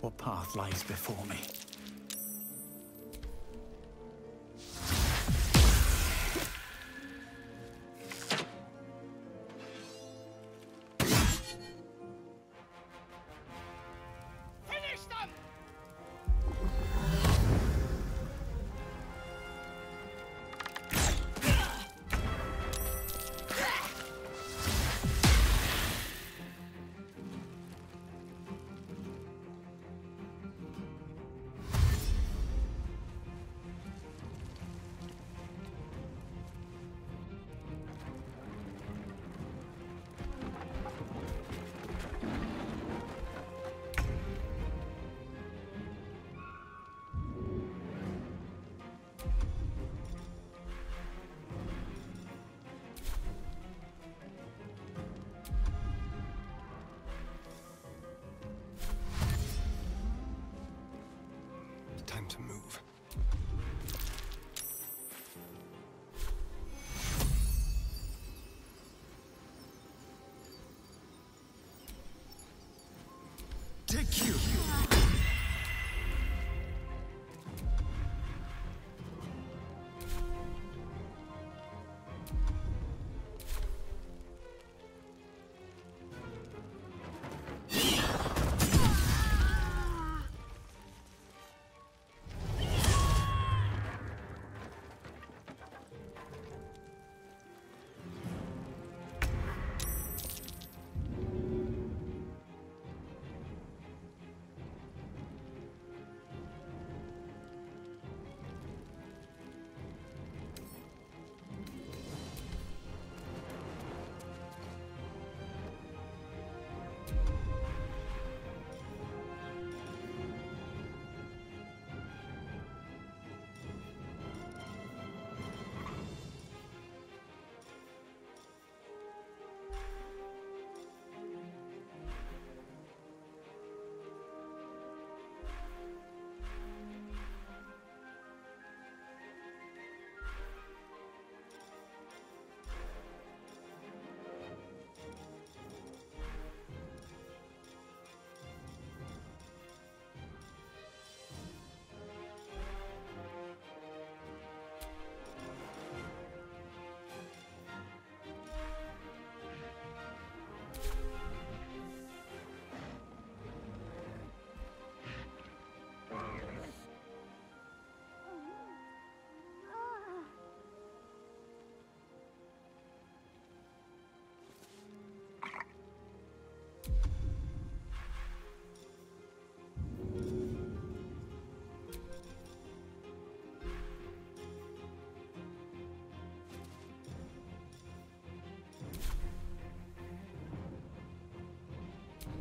What path lies before me? Take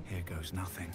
Here goes nothing.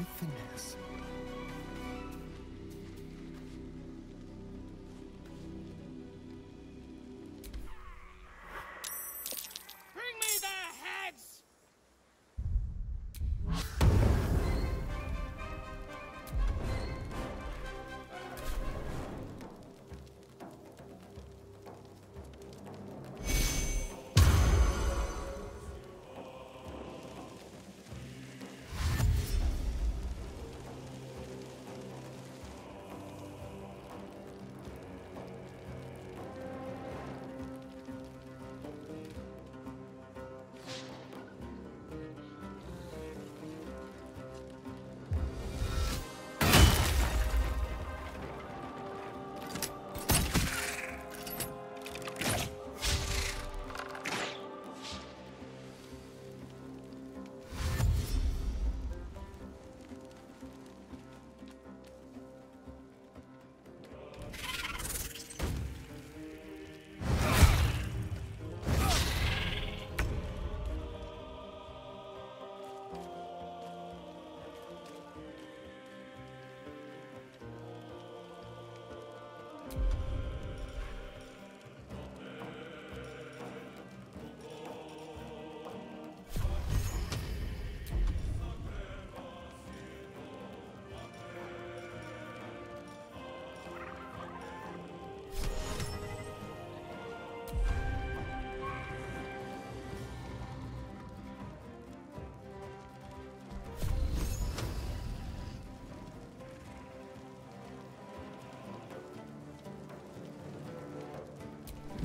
With finesse.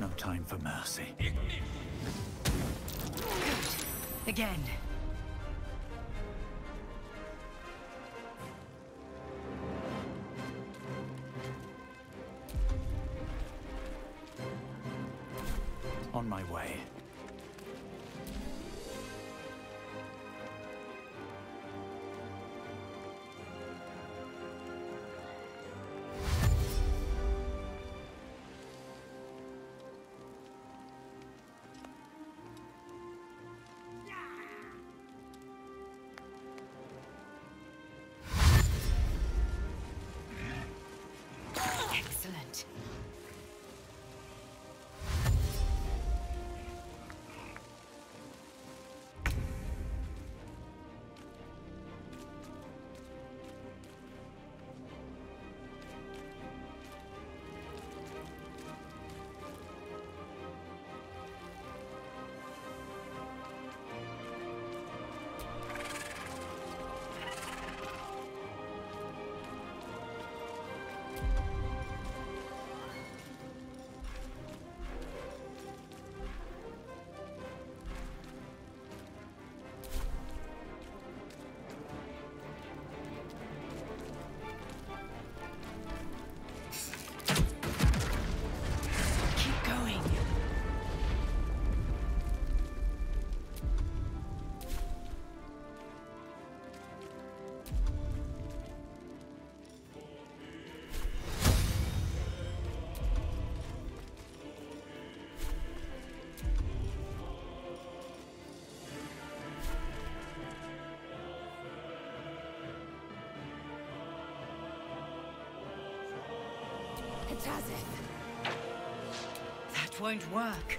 No time for mercy. Again. Hitazith. That won't work.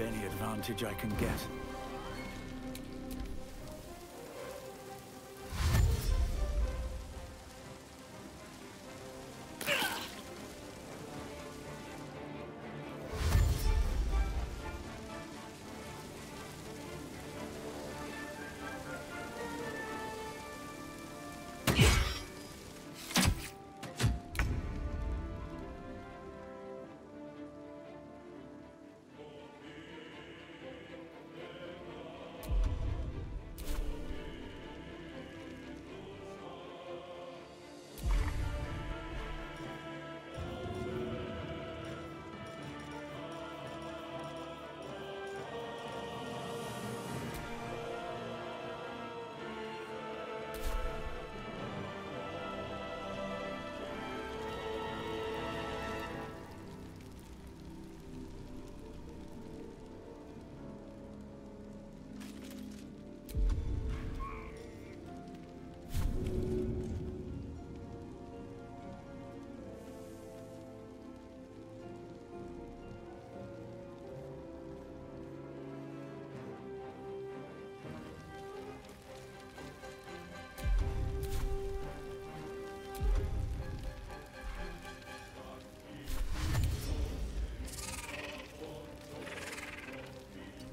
Any advantage I can get.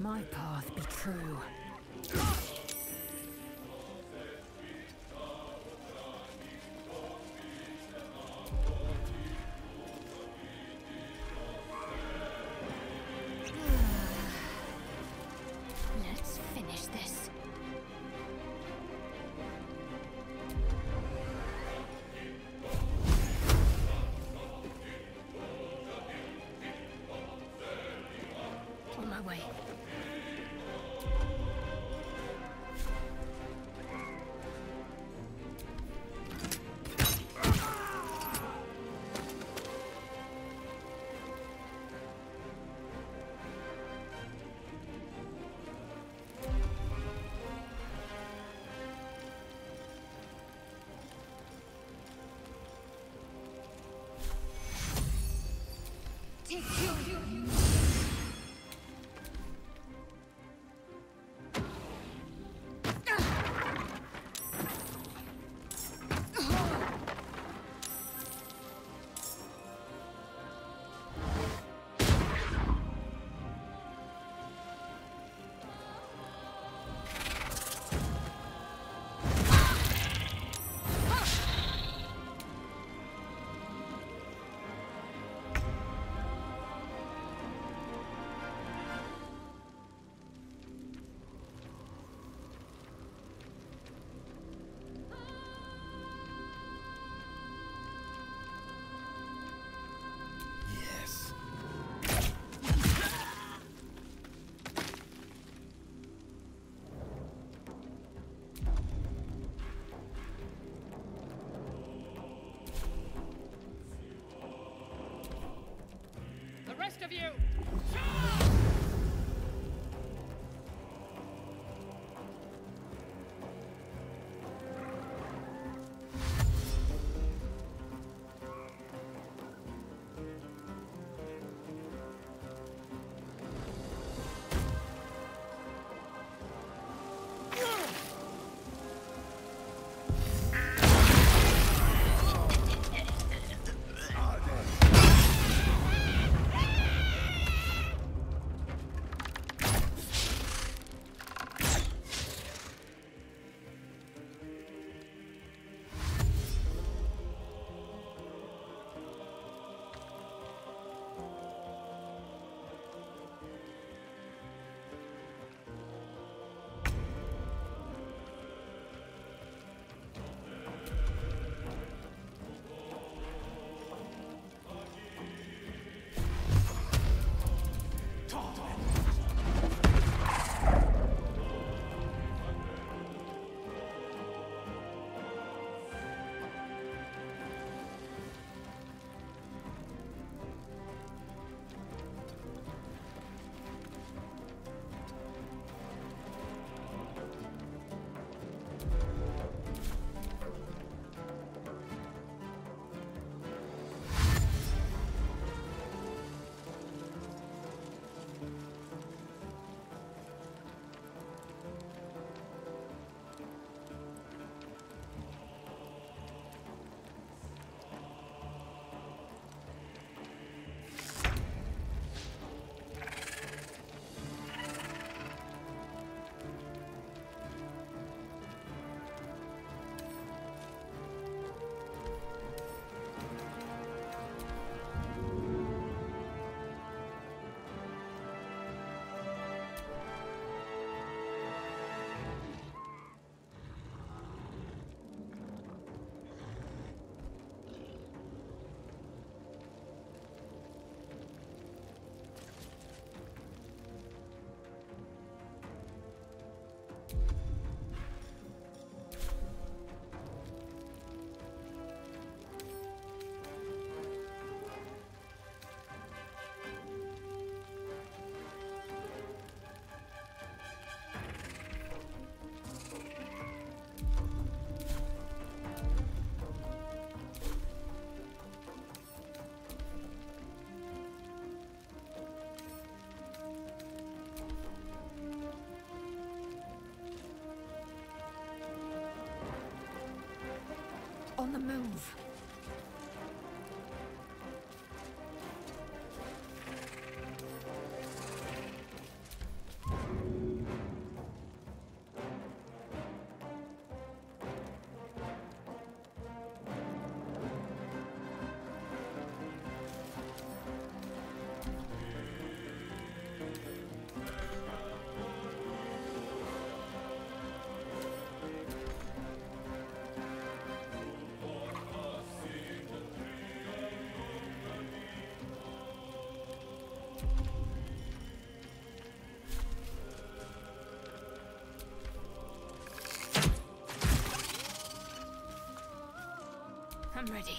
My path be true. Let's finish this. On my way. Take you. The rest on the move. I'm ready.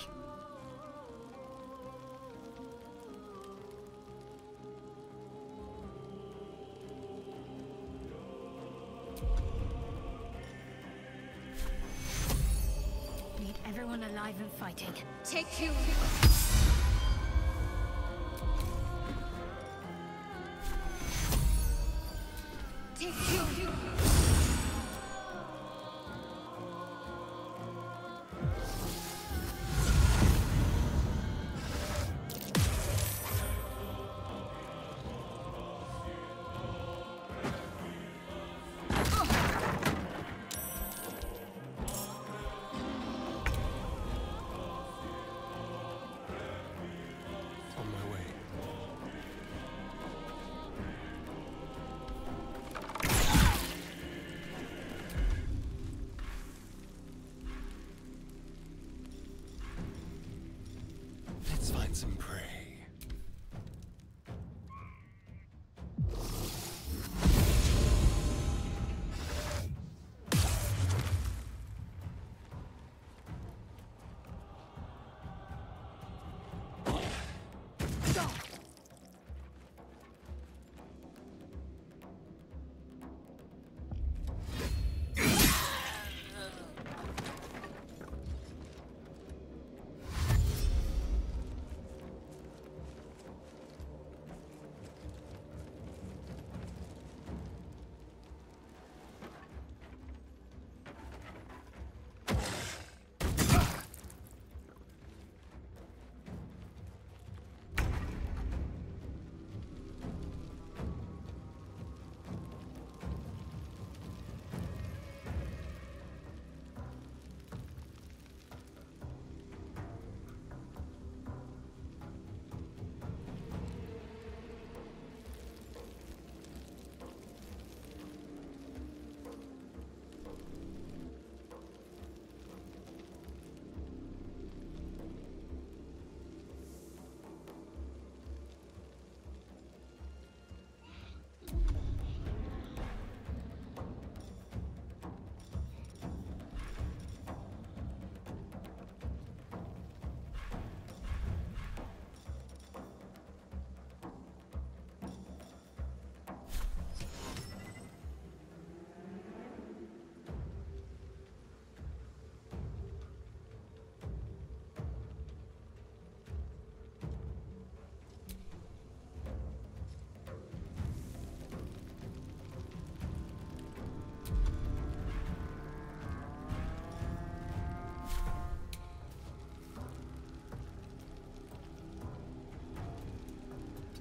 Need everyone alive and fighting. Take you.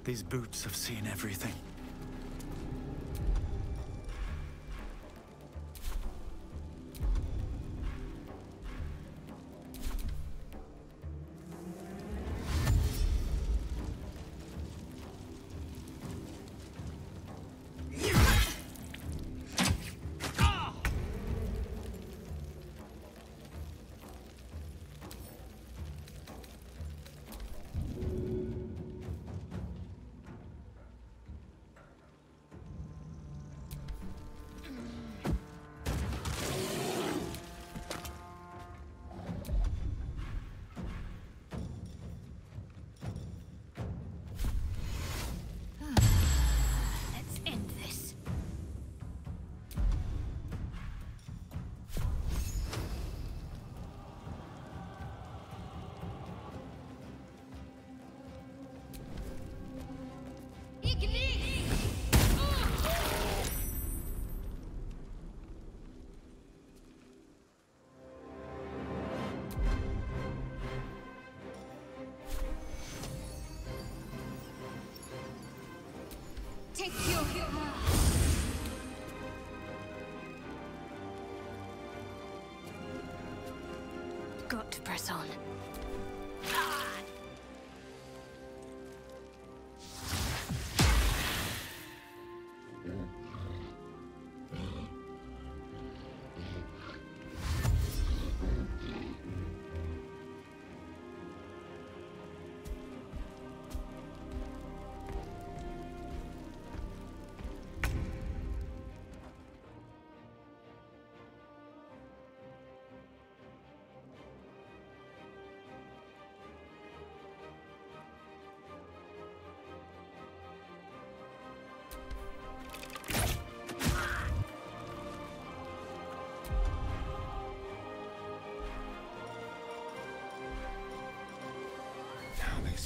These boots have seen everything.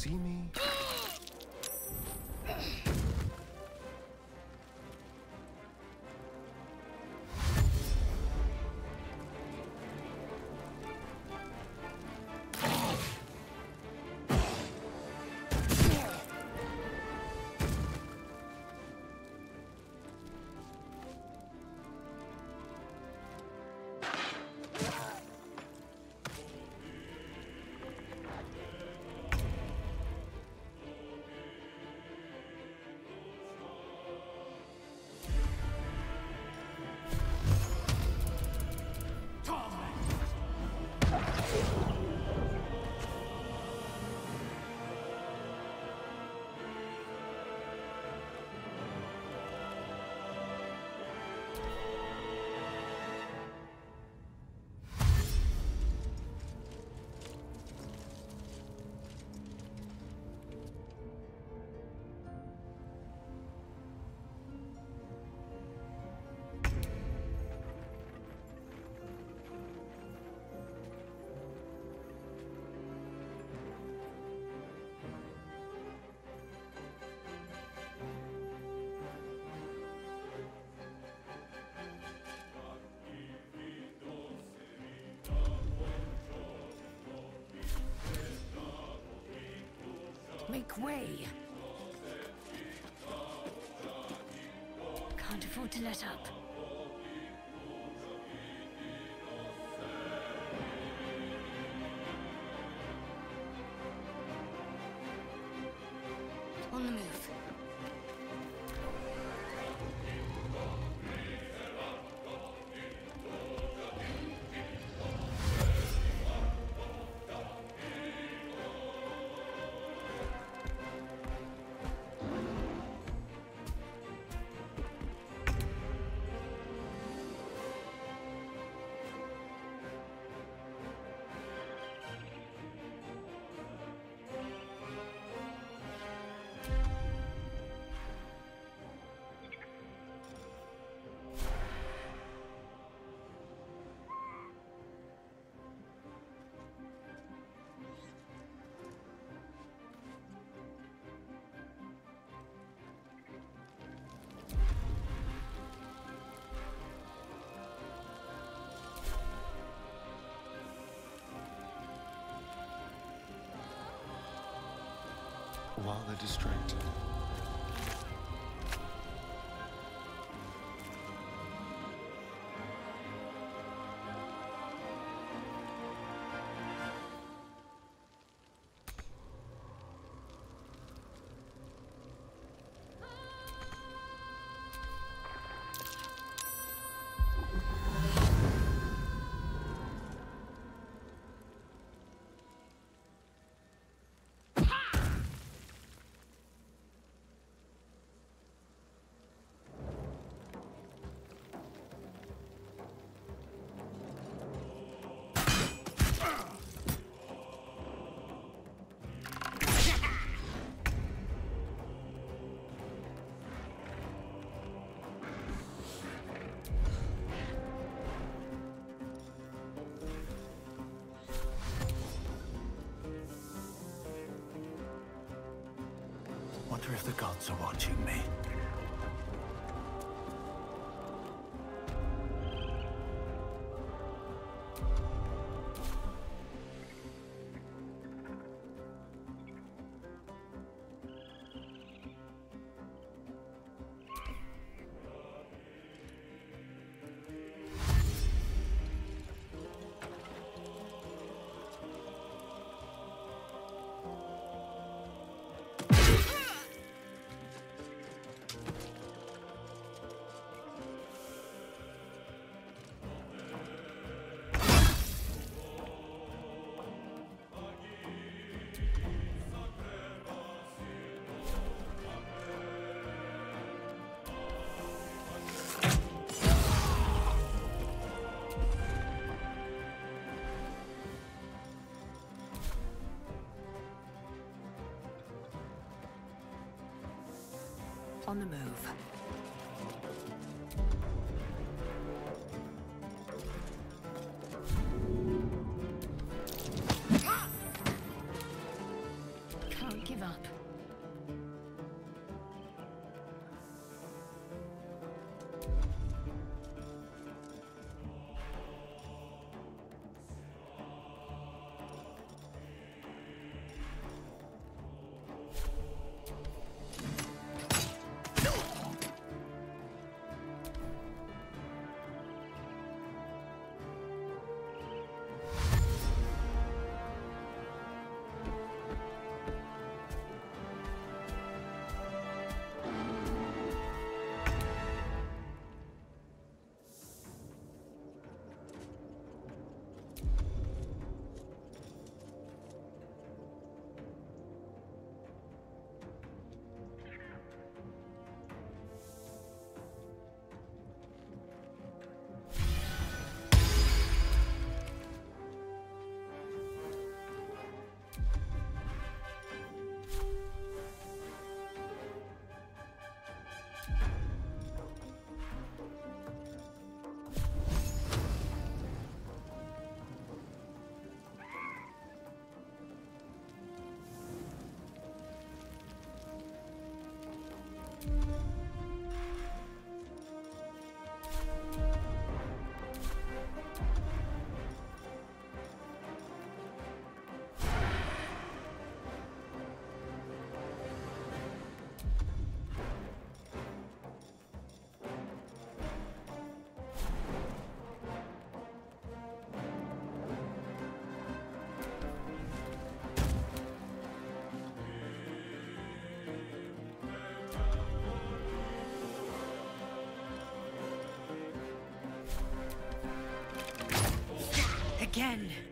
See me. Make way. Can't afford to let up. While they're distracted. Wonder if the gods are watching me. On the move. Again.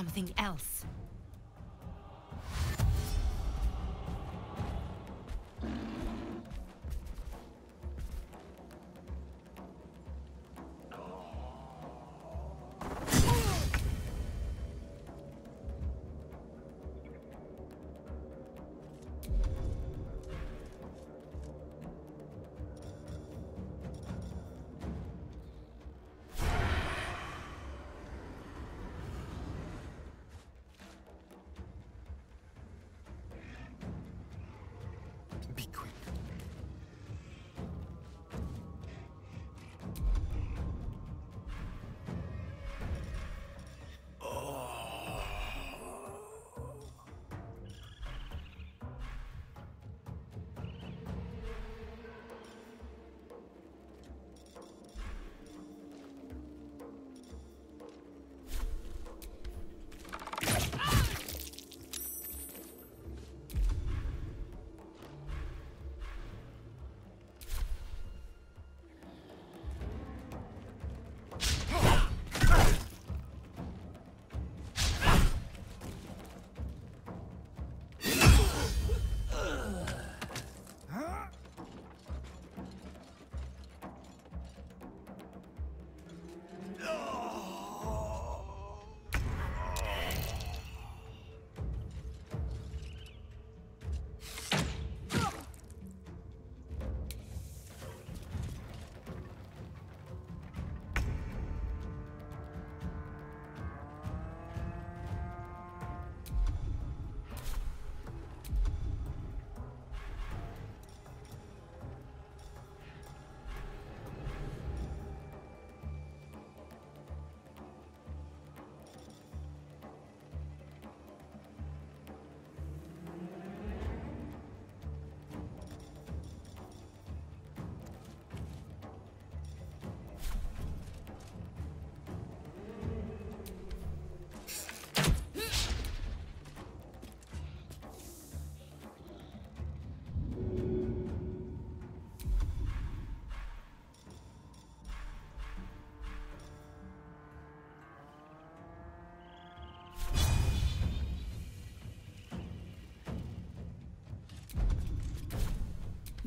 Something else.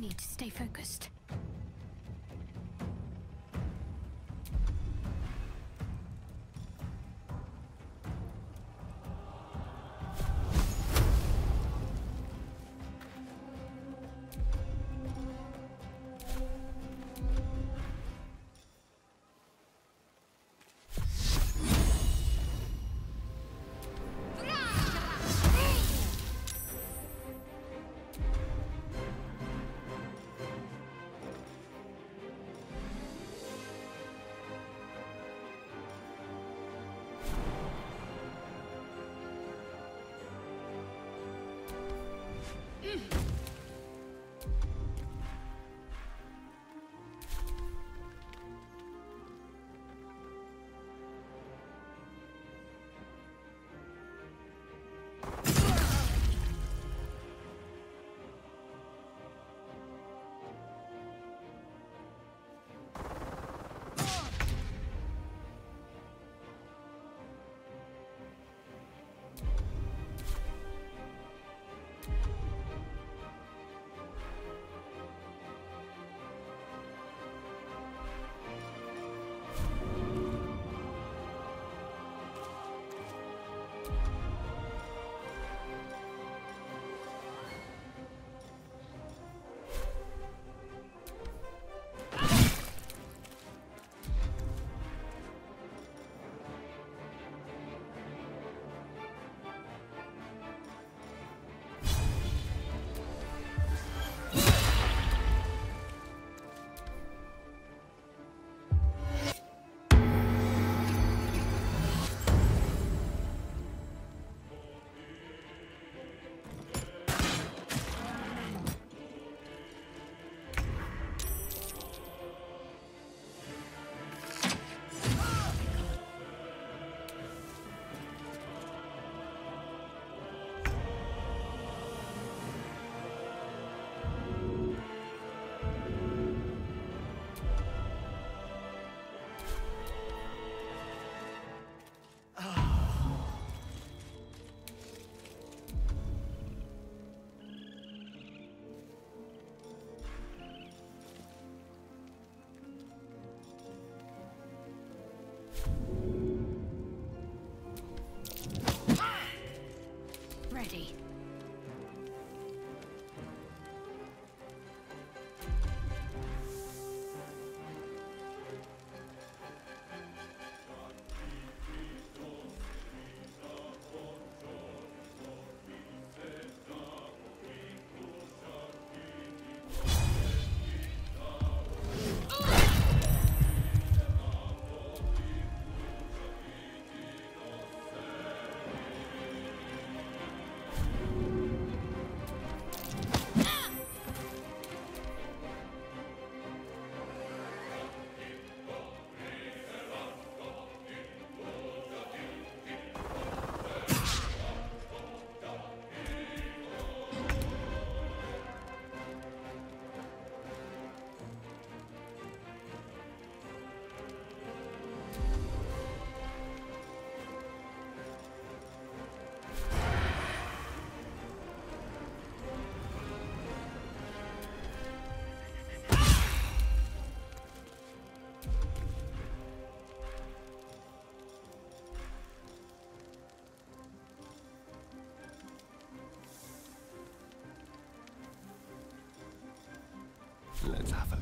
Need to stay focused. Ready. Let's have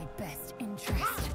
my best interest.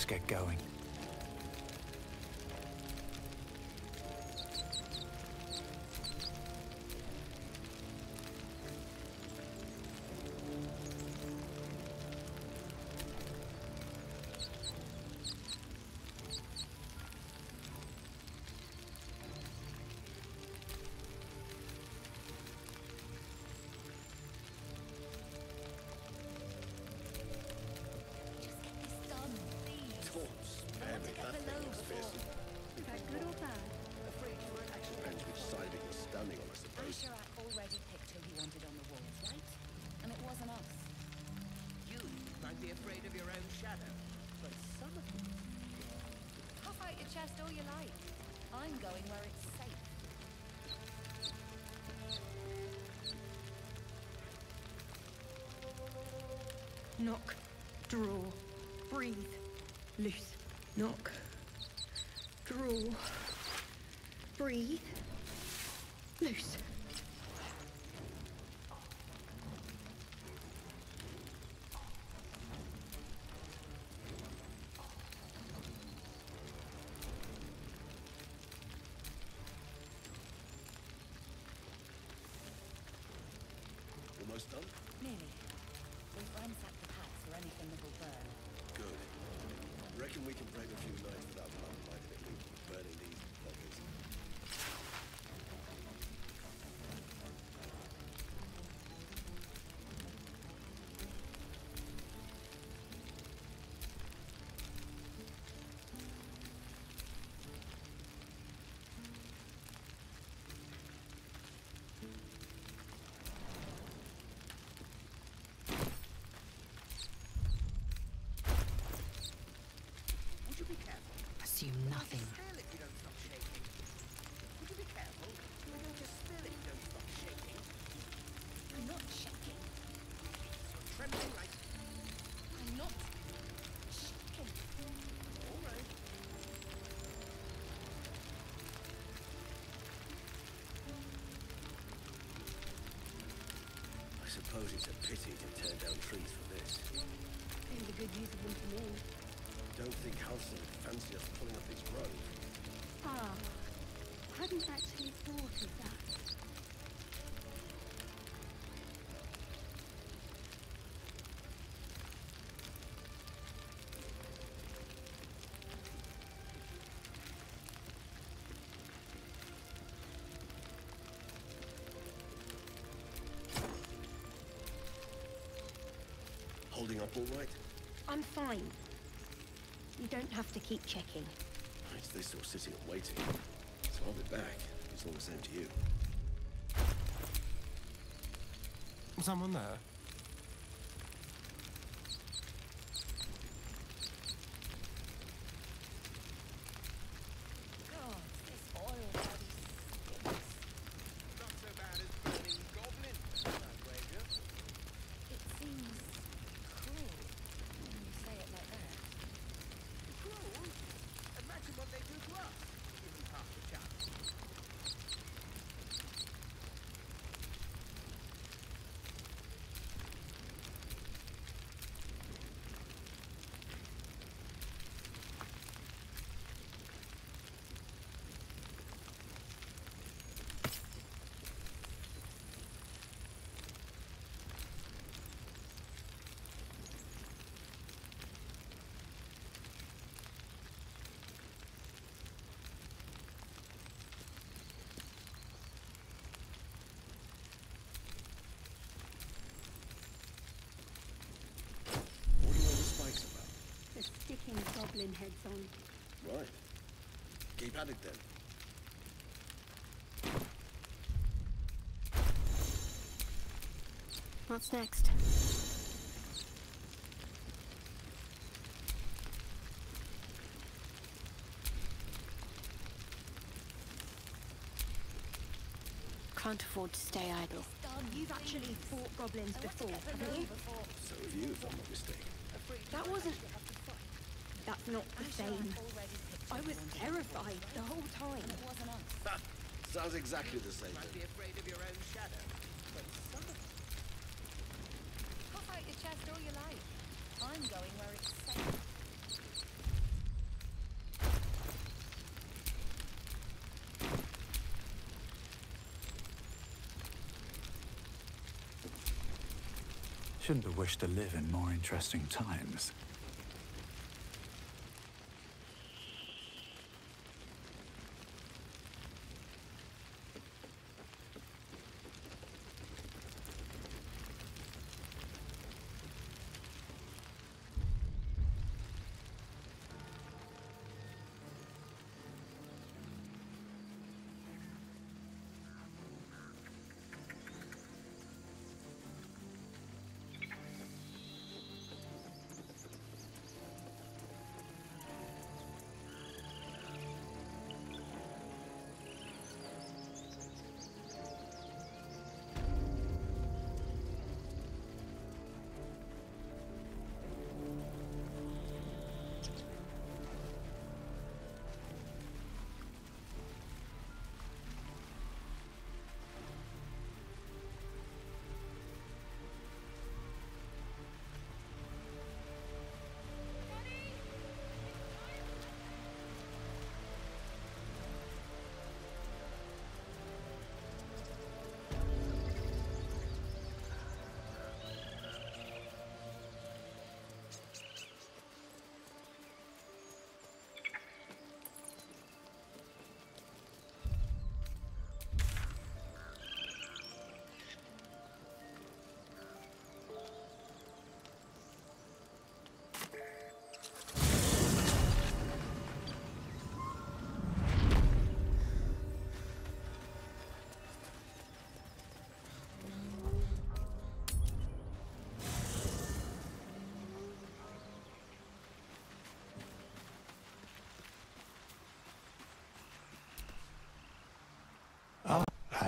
Let's get going. Going where it's safe. Knock. Draw. Breathe. Loose. Knock. Draw. Breathe. Suppose it's a pity to tear down trees for this. Seems a good use of them to me. Don't think Halsin would fancy us pulling up his grove. Ah, I hadn't actually thought of that. All right? I'm fine. You don't have to keep checking. It's this or sitting and waiting. So I'll be back. It's all the same to you. Someone there? God, this oil body stinks. Not so bad as burning goblin, I'd wager. It seems cruel when you say it like that. Cruel? Imagine what they do to us. Give them half the chance. What are all the spikes about? They're sticking goblin heads on. Right. Keep at it then. What's next? Can't afford to stay idle. You've actually fought goblins before, haven't you? So have you, if I'm not mistaken. That wasn't... That's not the same. I was terrified the whole time. Ha! Sounds exactly the same. Might be afraid of your own shadow. But some of out your chest all you like. I'm going where it's safe. Shouldn't have wished to live in more interesting times.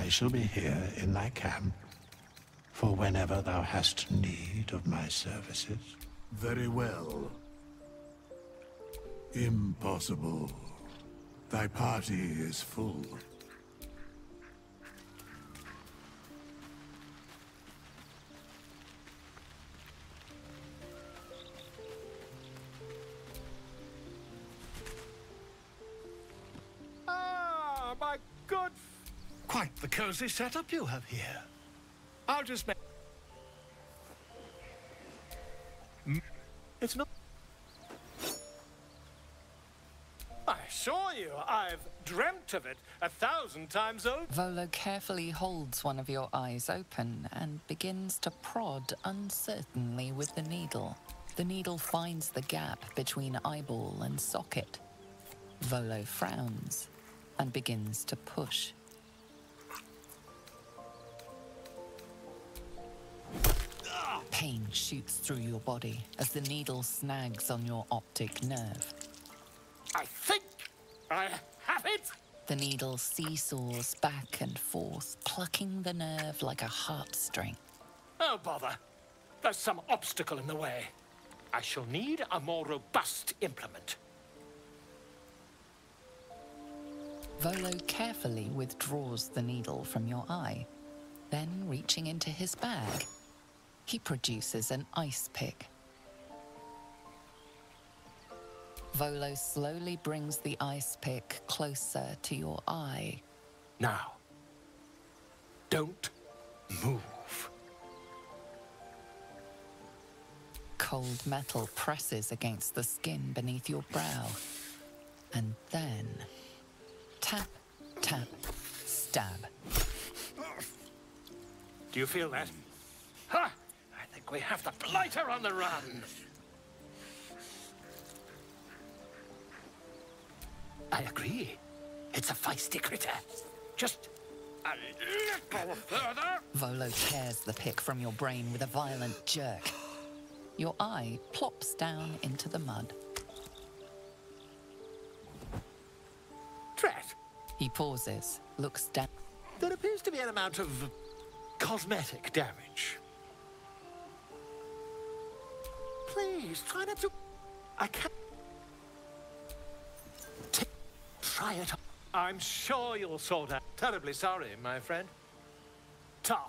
I shall be here in thy camp for whenever thou hast need of my services. Very well. Impossible. Thy party is full. Cozy setup you have here. I'll just make... Mm, It's not... I assure you, I've dreamt of it a thousand times over. Volo carefully holds one of your eyes open and begins to prod uncertainly with the needle. The needle finds the gap between eyeball and socket. Volo frowns and begins to push. Pain shoots through your body as the needle snags on your optic nerve. I think I have it! The needle seesaws back and forth, plucking the nerve like a heartstring. Oh, bother. There's some obstacle in the way. I shall need a more robust implement. Volo carefully withdraws the needle from your eye. Then, reaching into his bag, he produces an ice pick. Volo slowly brings the ice pick closer to your eye. Now, don't move. Cold metal presses against the skin beneath your brow. And then, tap, tap, stab. Do you feel that? Ha! I think we have the blighter on the run. I agree. It's a feisty critter. Just a little further. Volo tears the pick from your brain with a violent jerk. Your eye plops down into the mud. Tret, He pauses, looks down. there appears to be an amount of cosmetic damage. Please, try not to... I can't... T- Try it. I'm sure you'll sort out. Terribly sorry, my friend. Ta.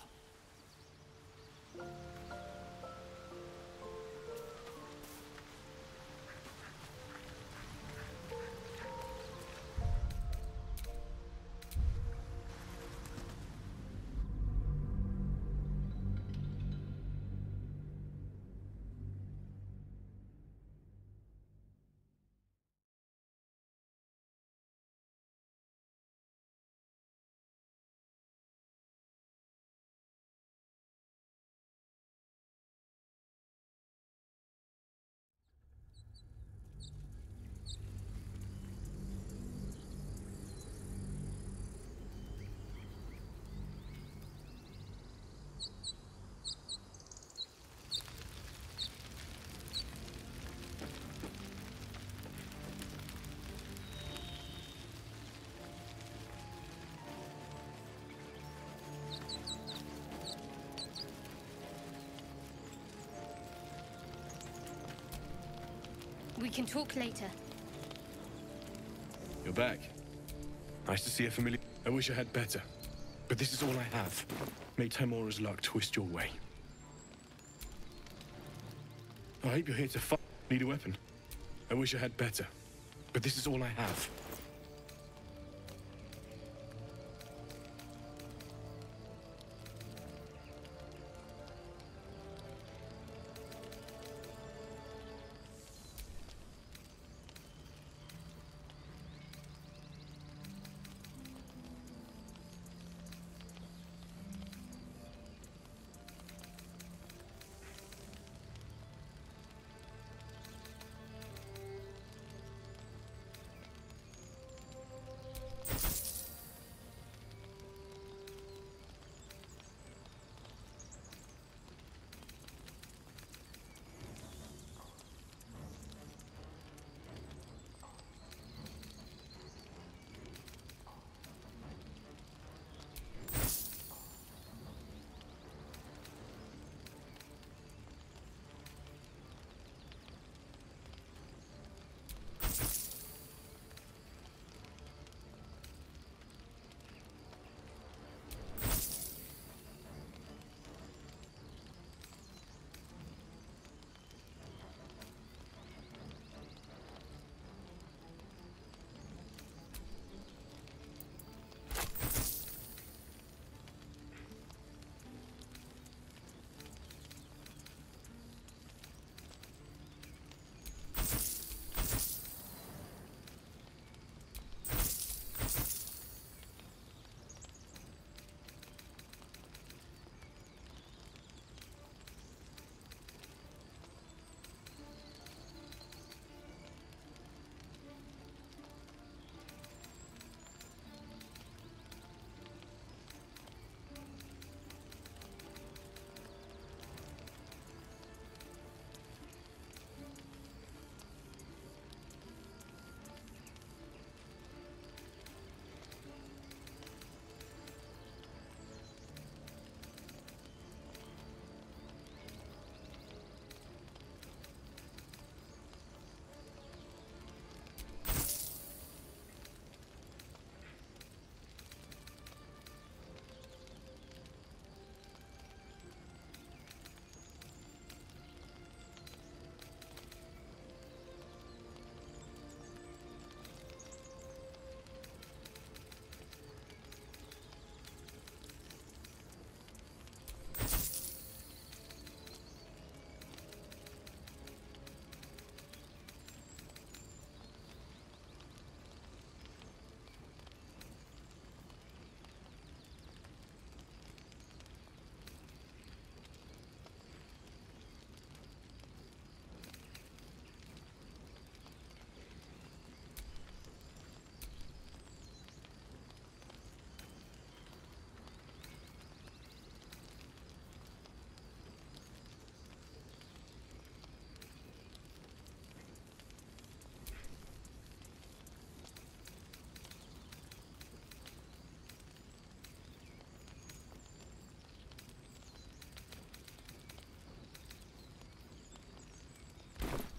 We can talk later. You're back. Nice to see a familiar. I wish I had better. But this is all I have. May Tymora's luck twist your way. I hope you're here to fight. Need a weapon. I wish I had better. But this is all I have.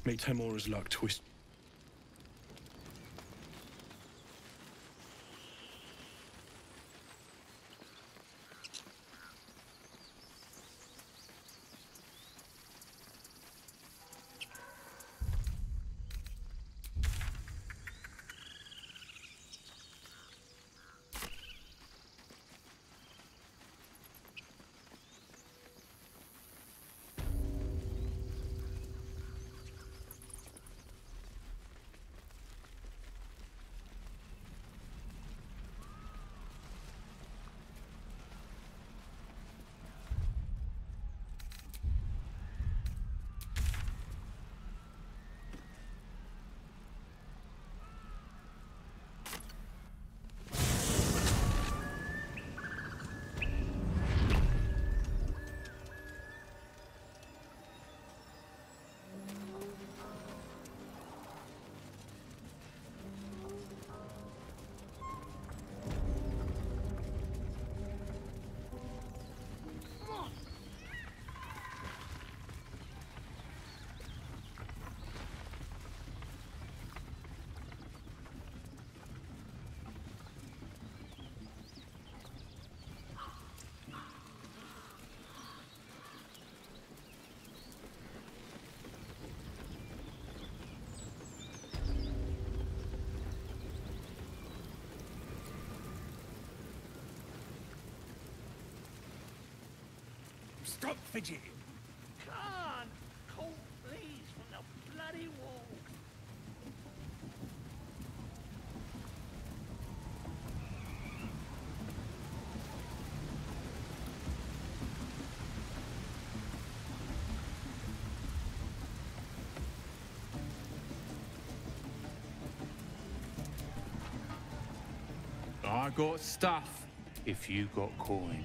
May Tymora's luck twist. Stop fidgeting. Can't! Cold bleeds from the bloody wall. I got stuff if you got coin.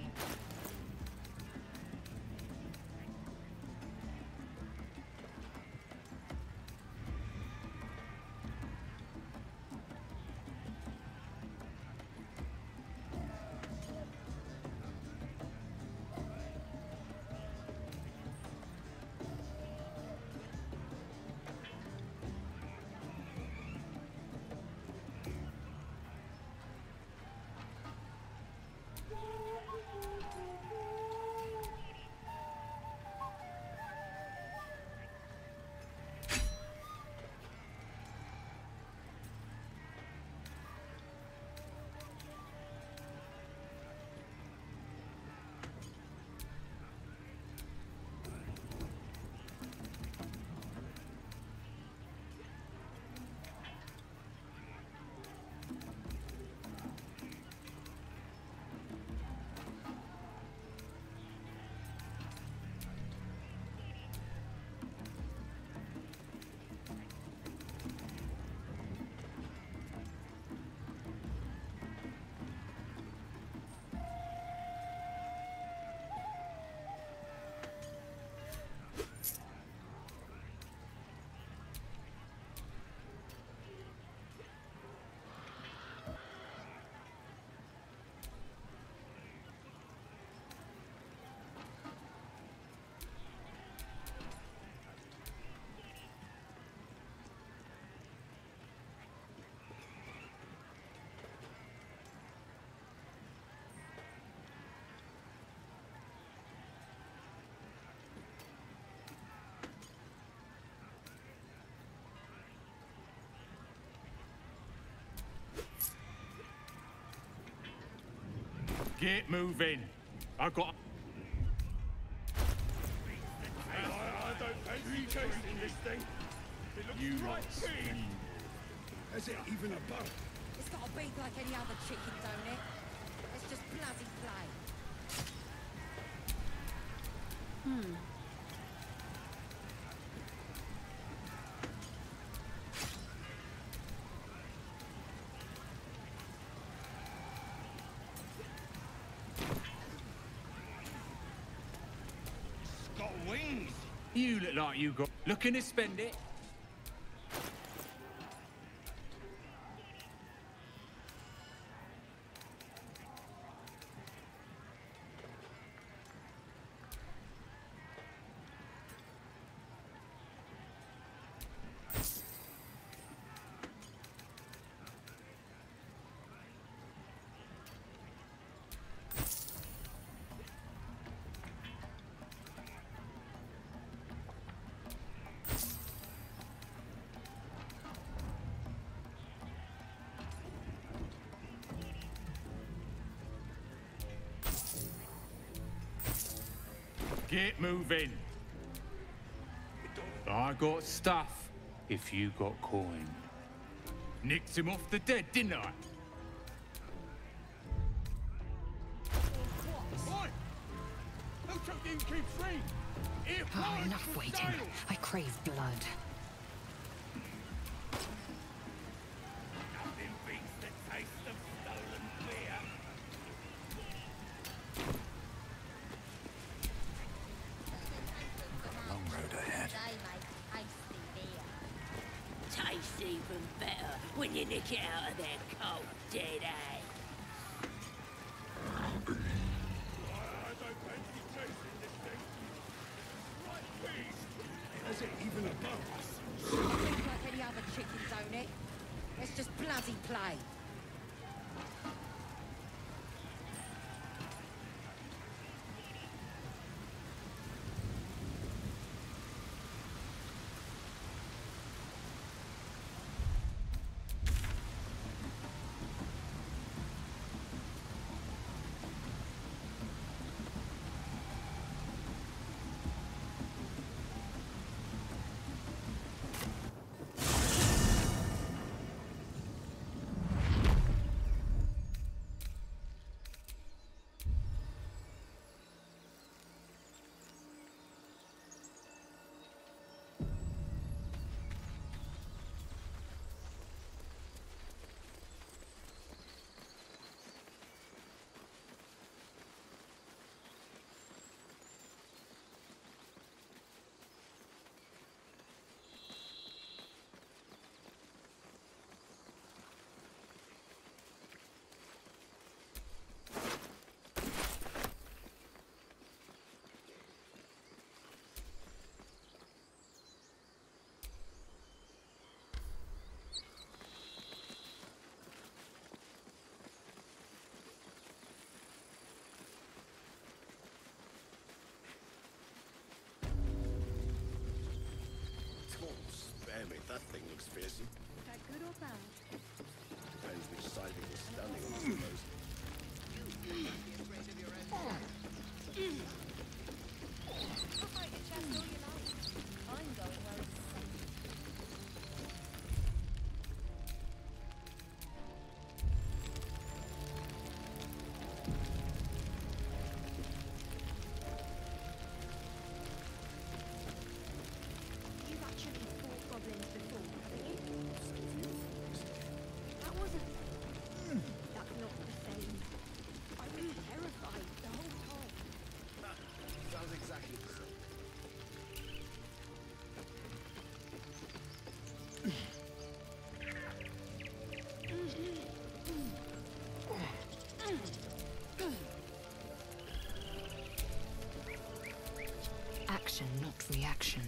Get moving. I've got. I, I don't fancy chasing this thing. It looks You right lot big. It even a bow? It's got to be like any other chicken, don't it? Let's just bloody play. Hmm. You look like you got. Looking to spend it? Get moving. I got stuff if you got coin. Nicked him off the dead, didn't I? Oh, enough waiting. I crave blood. Busy. Action, not reaction.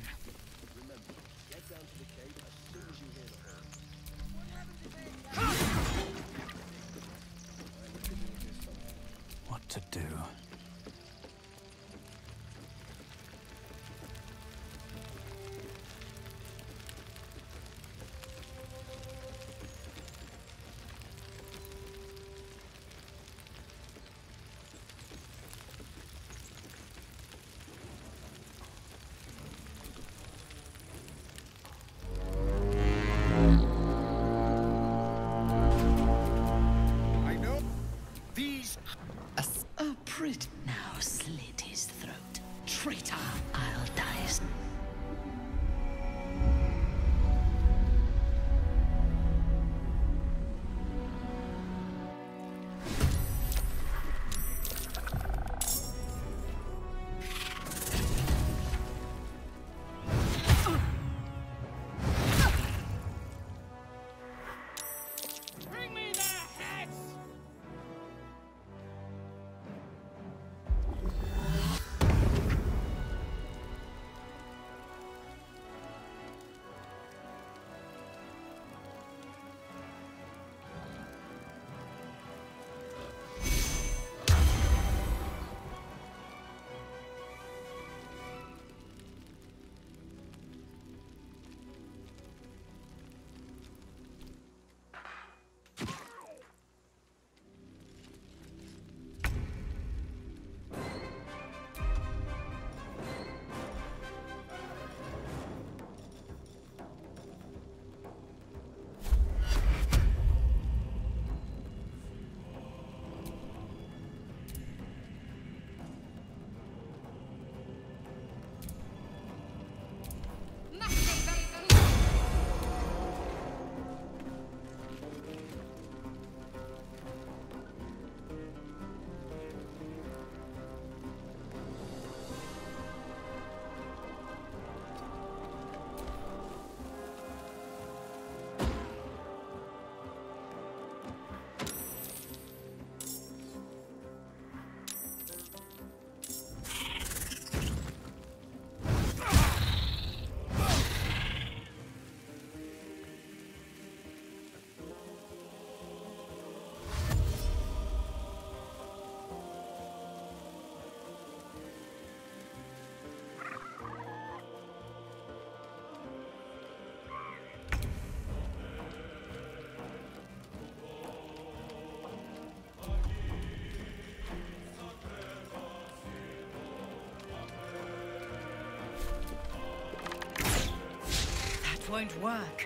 Won't work.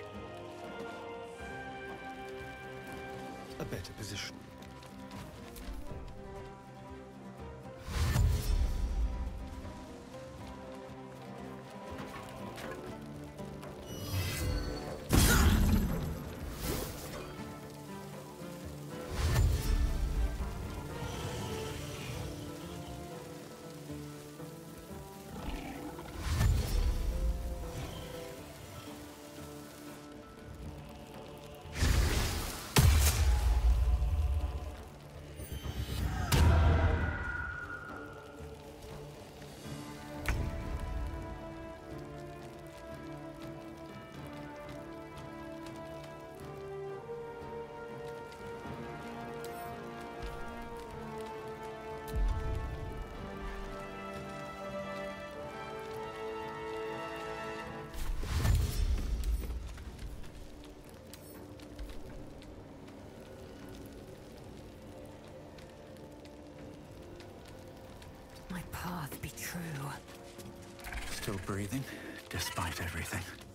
Still breathing, despite everything.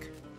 Step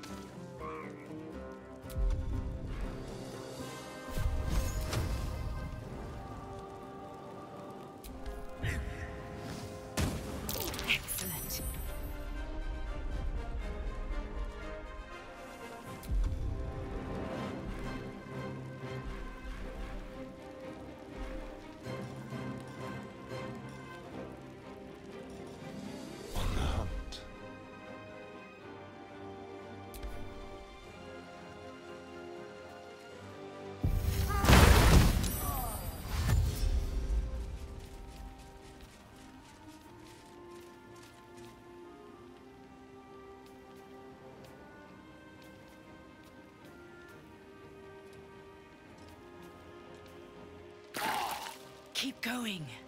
Keep going.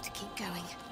Have to keep going.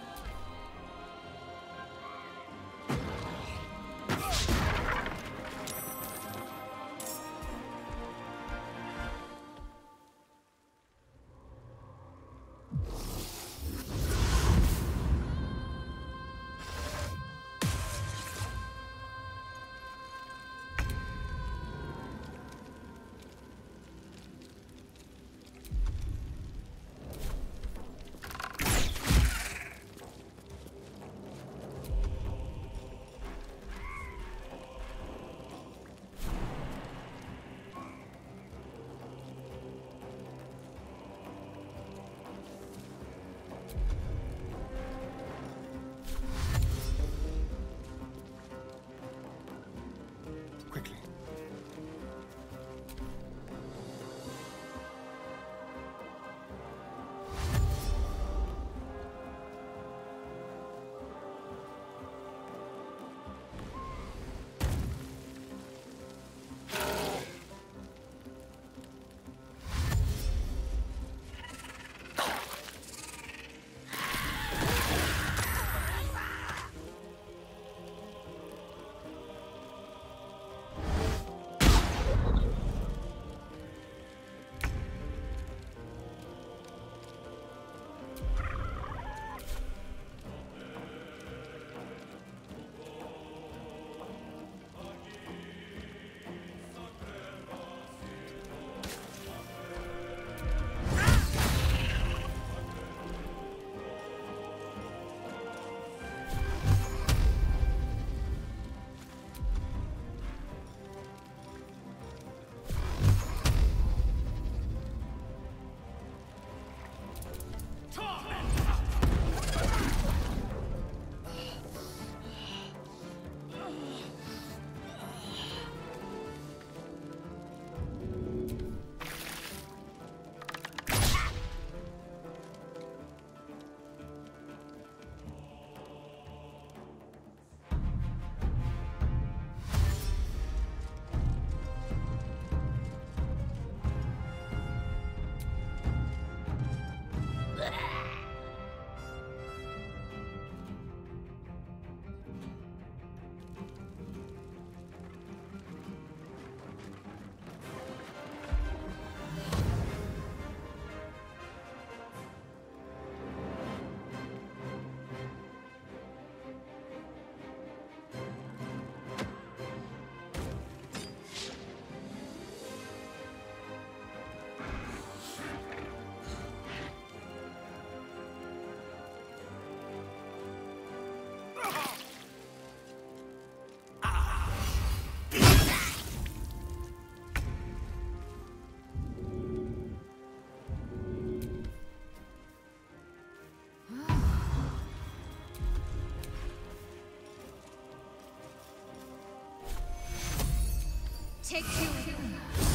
Take you.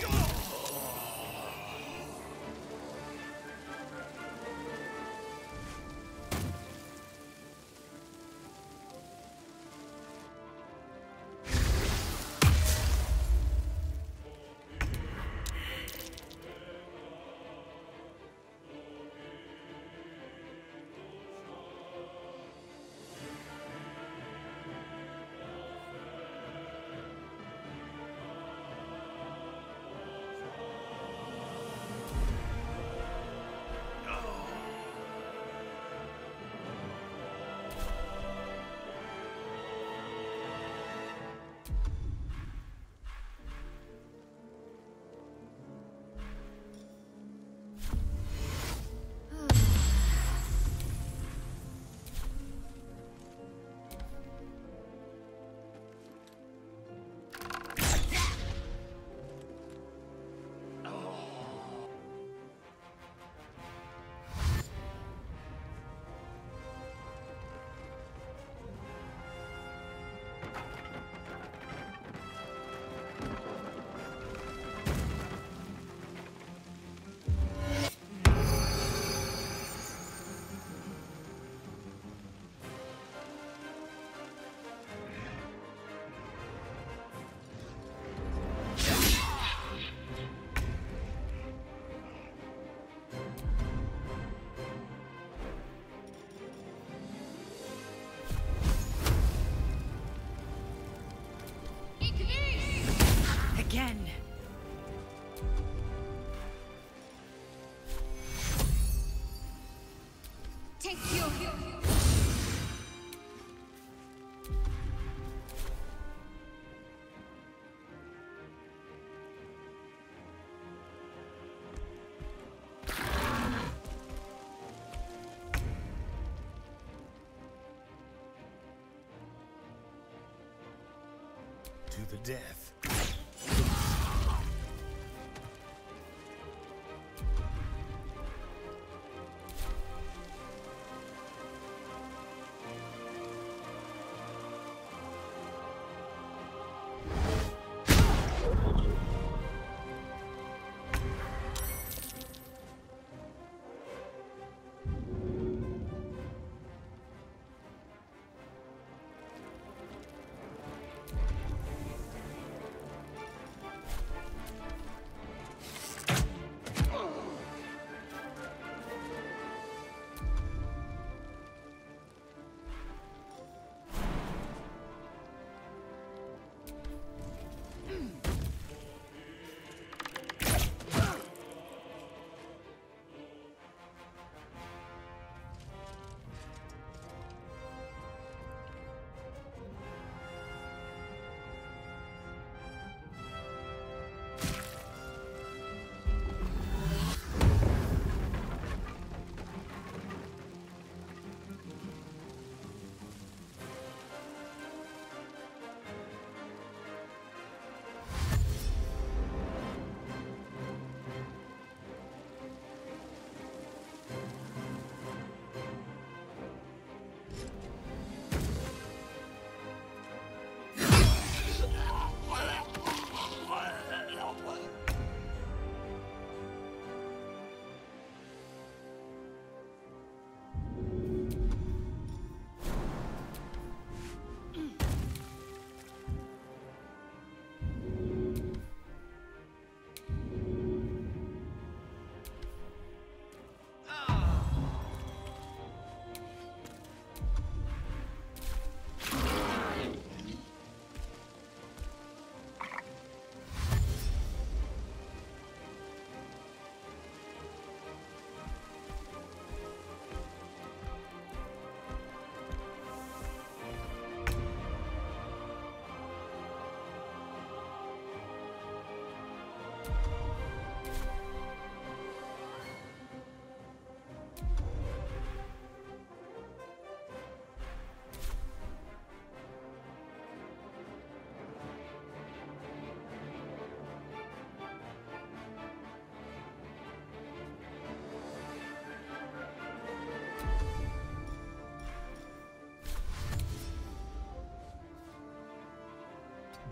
Go! To the death.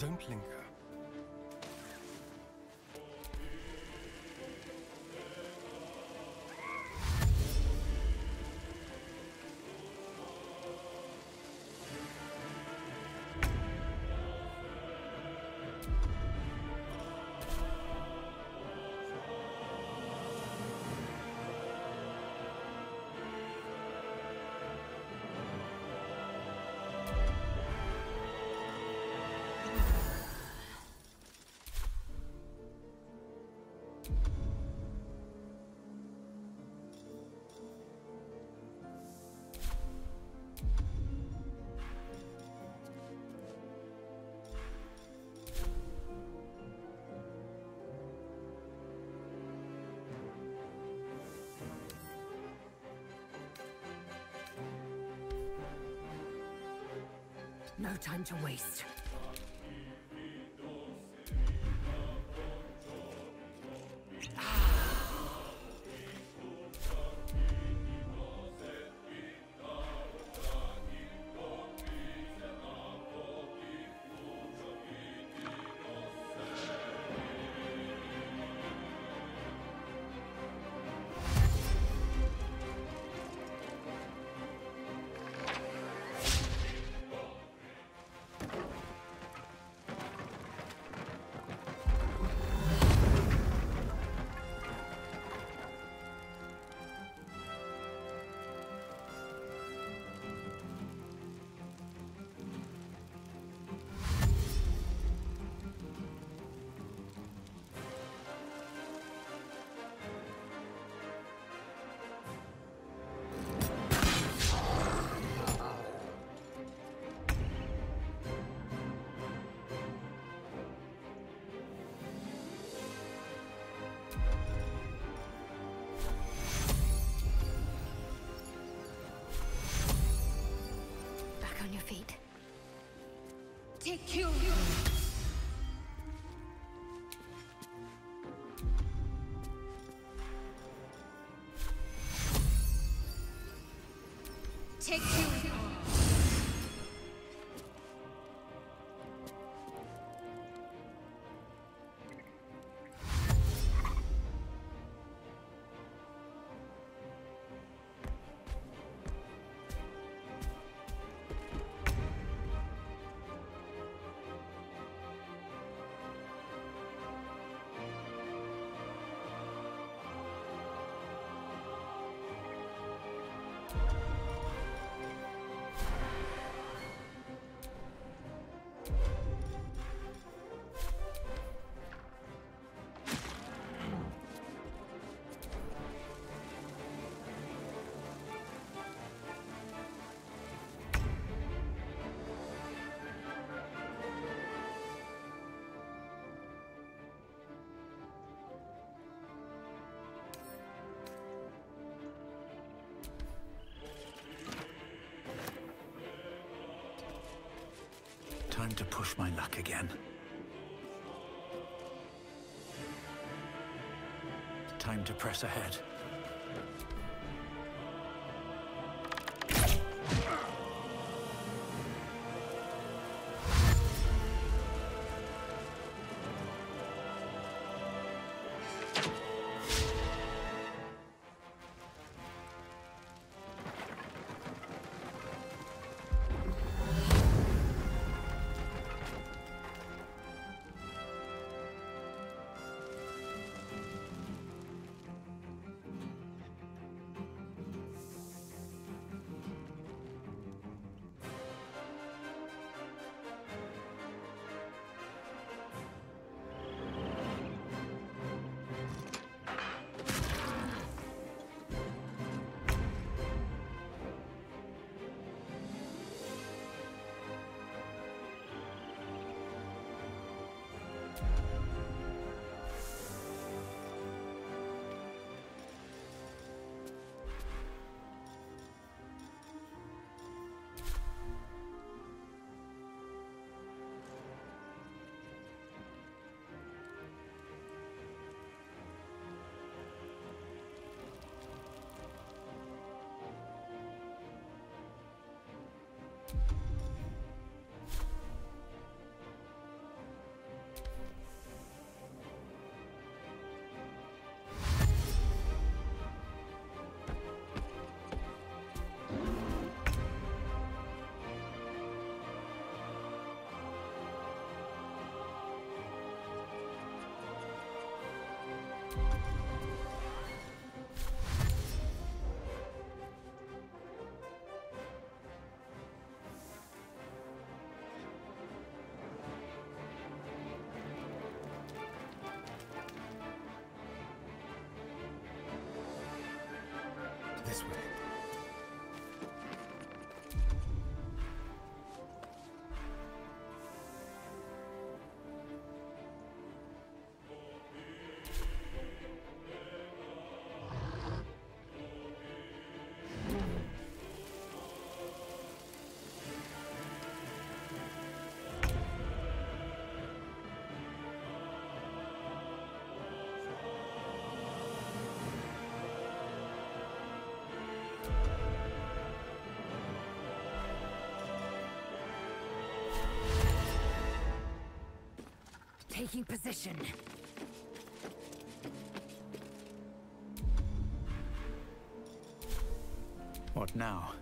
Don't linger. No time to waste. Feet. Take you. Time to push my luck again. Time to press ahead. This way. Taking position. What now?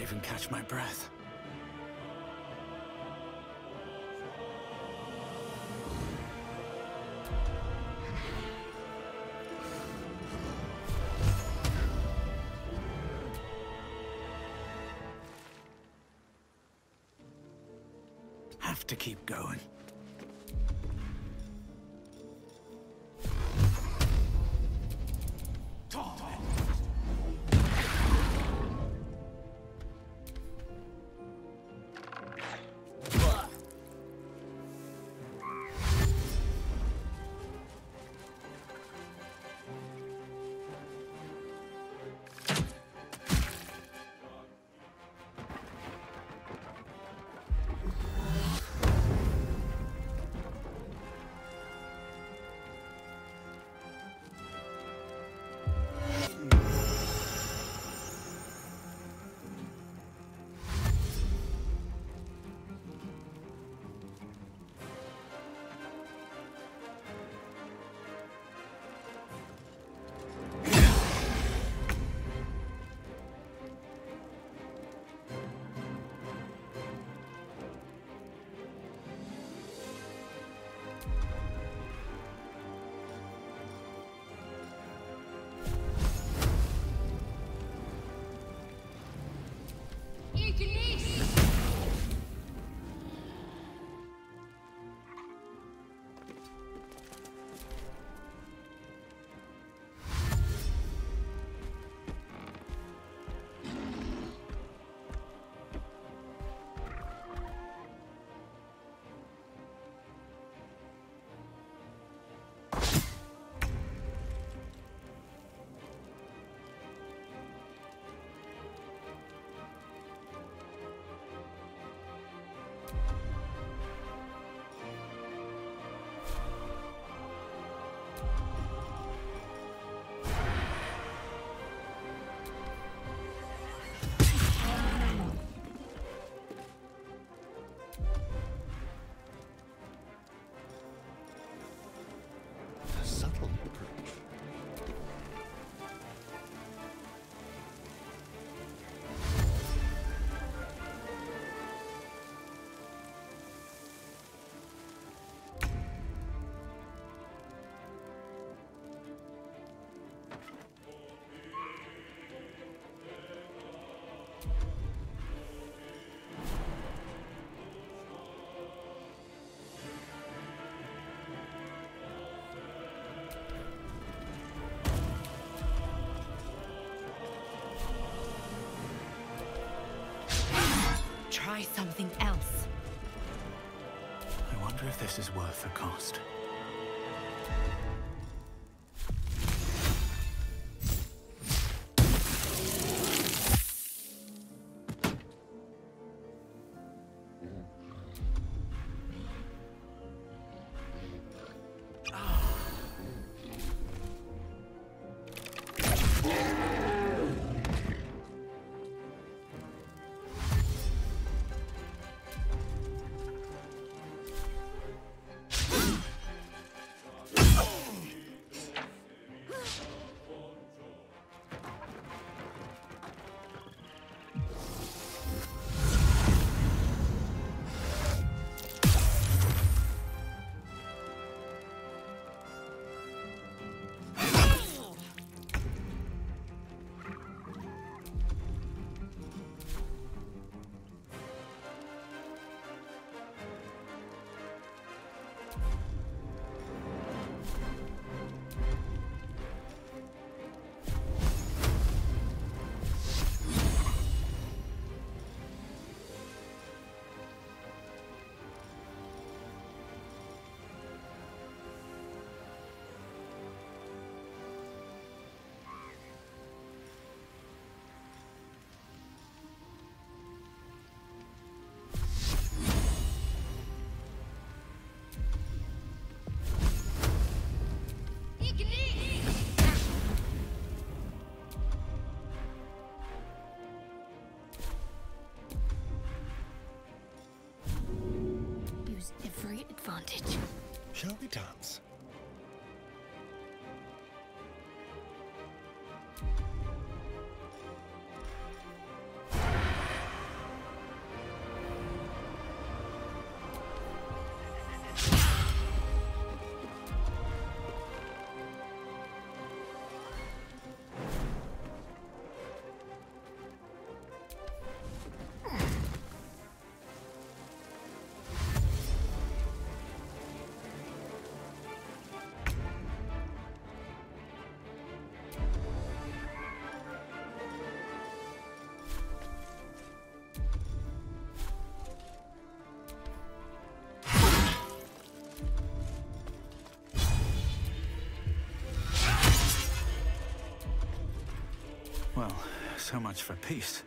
Even catch my breath. Try something else. I wonder if this is worth the cost. great advantage. Shall we dance? So much for peace.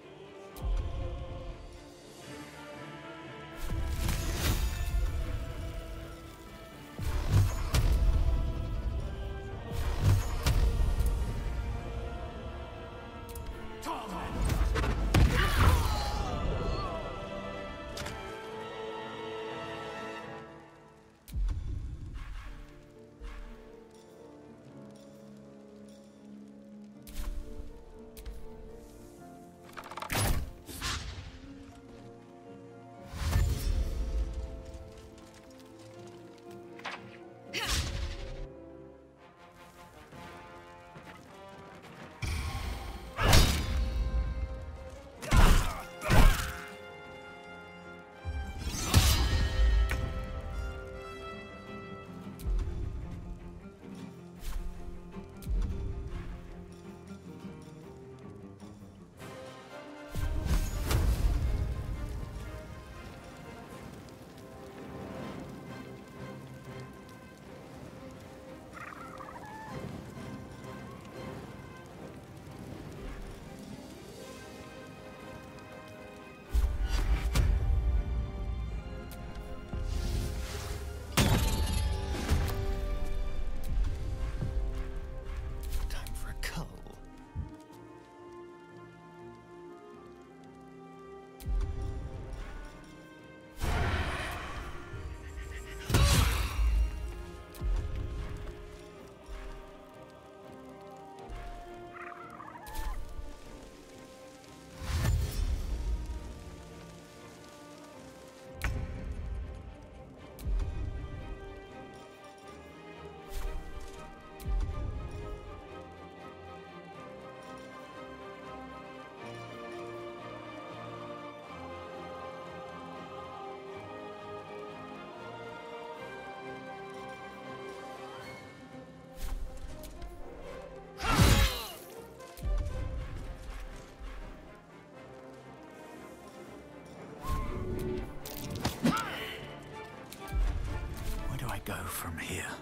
Go from here?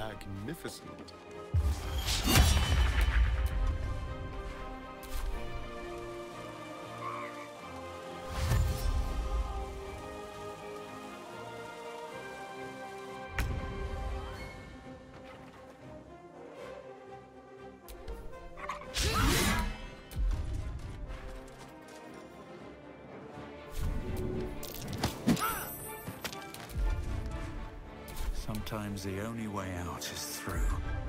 Magnificent. Sometimes the only way out is through.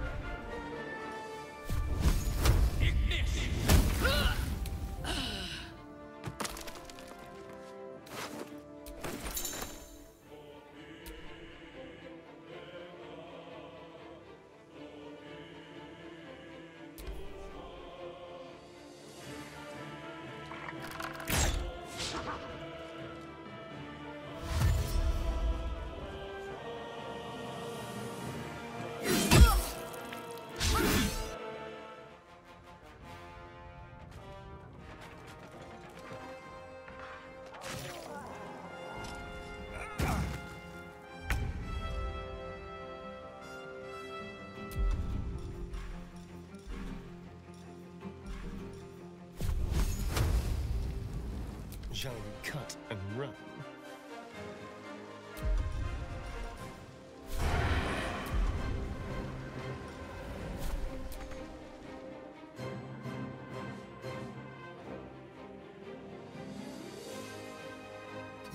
Shall we cut and run?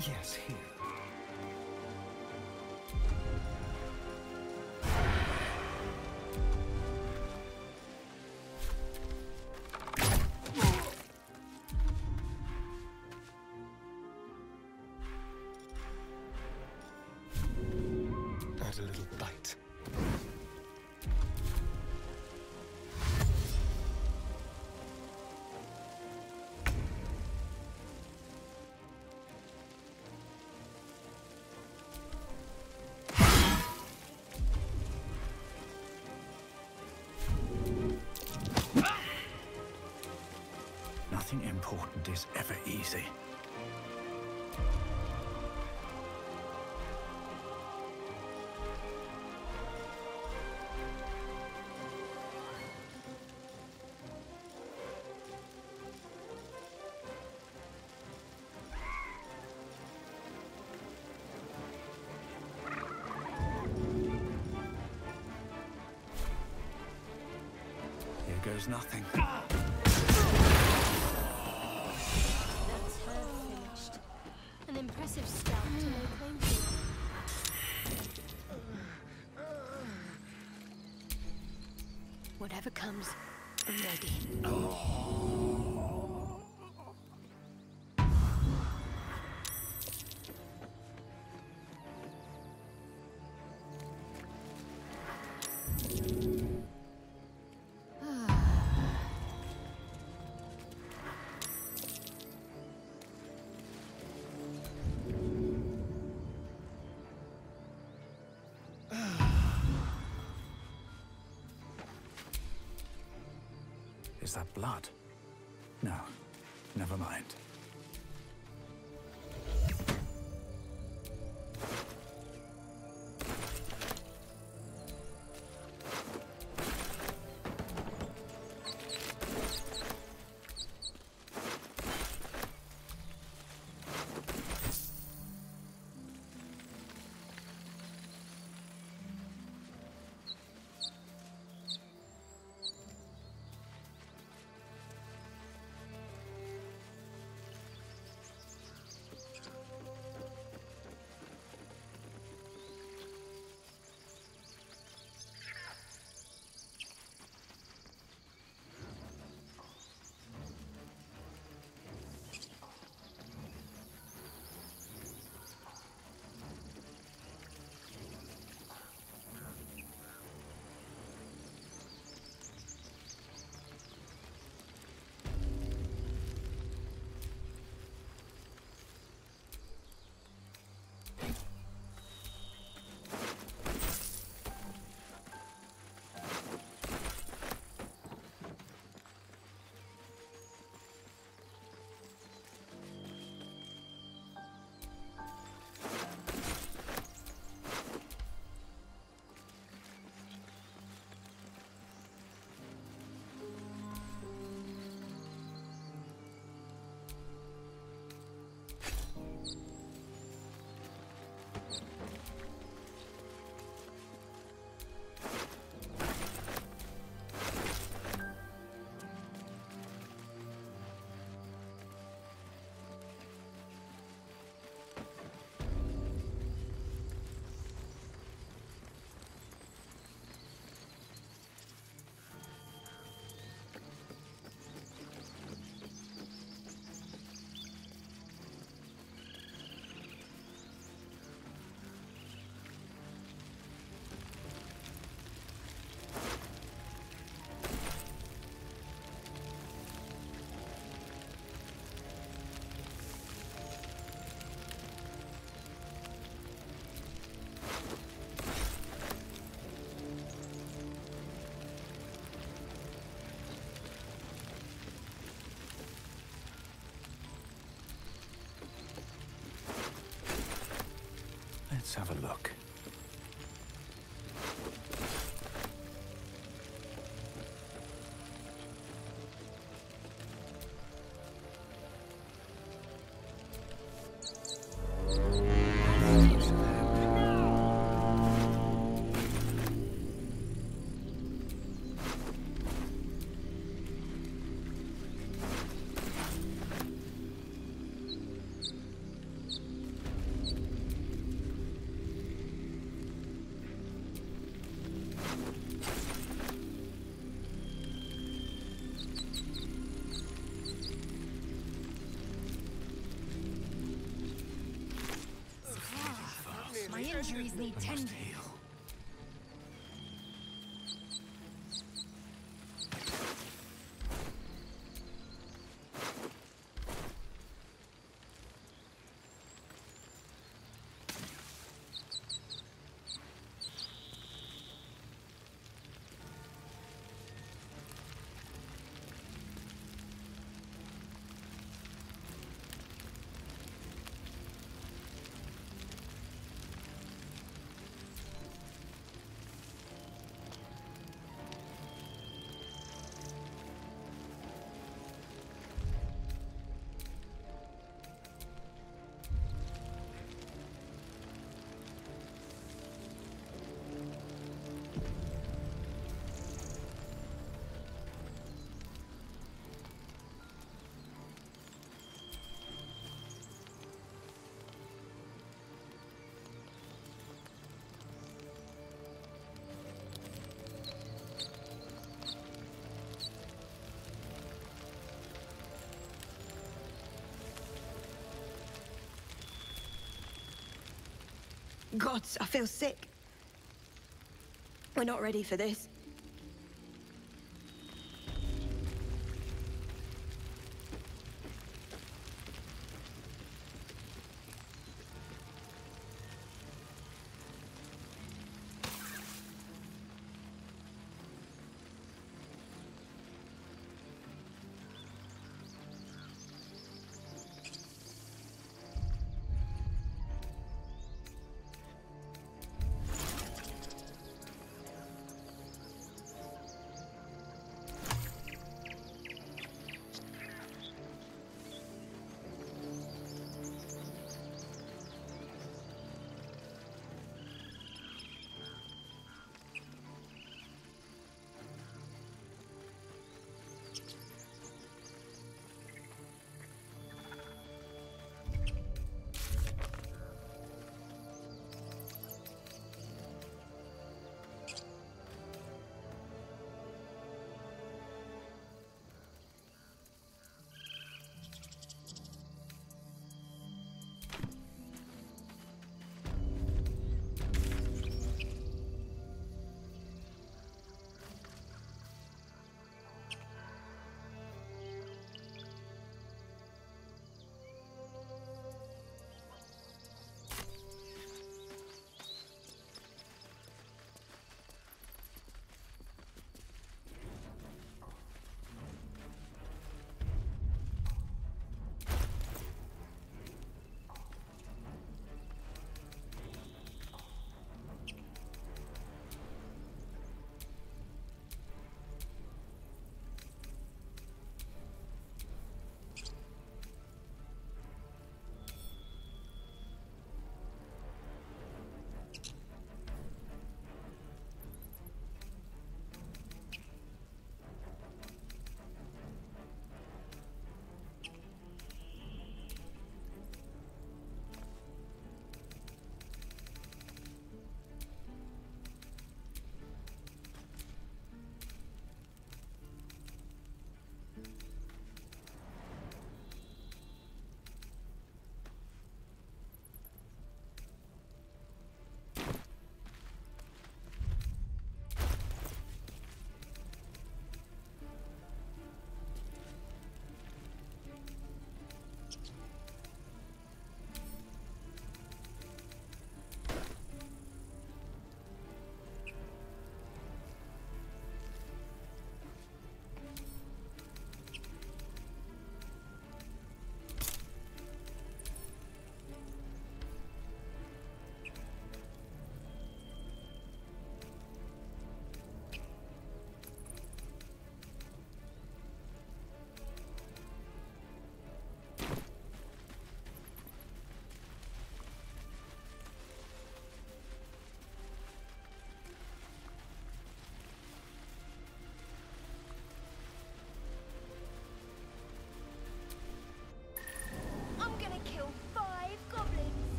Yes, here. A little bite. Nothing important is ever easy. Nothing. That's her finished. An impressive scalp to lay claim to. Whatever comes, I'm ready. Oh. Is that blood? No, never mind. Let's have a look. Injuries need tending. Gods, I feel sick. We're not ready for this.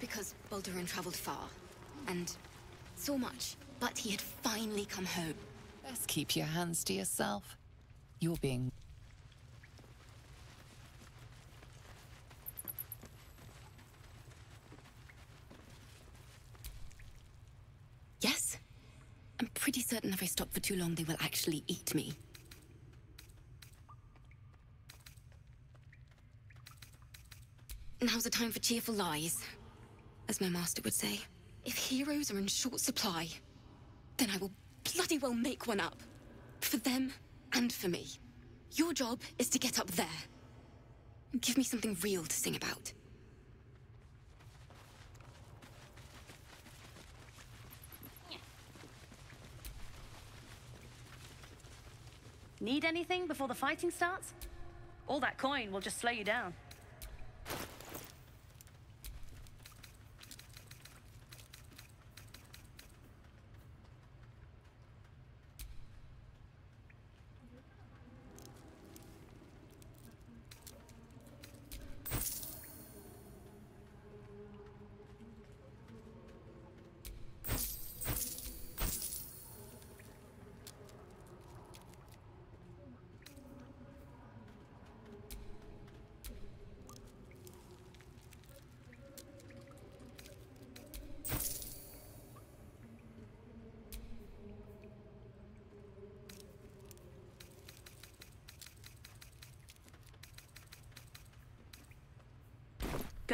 Because Balduran traveled far, and so much, but he had finally come home. Best keep your hands to yourself. You're being... Yes? I'm pretty certain if I stop for too long, they will actually eat me. Now's the time for cheerful lies as my master would say. If heroes are in short supply, then I will bloody well make one up. For them and for me. Your job is to get up there. Give me something real to sing about. Need anything before the fighting starts? All that coin will just slow you down.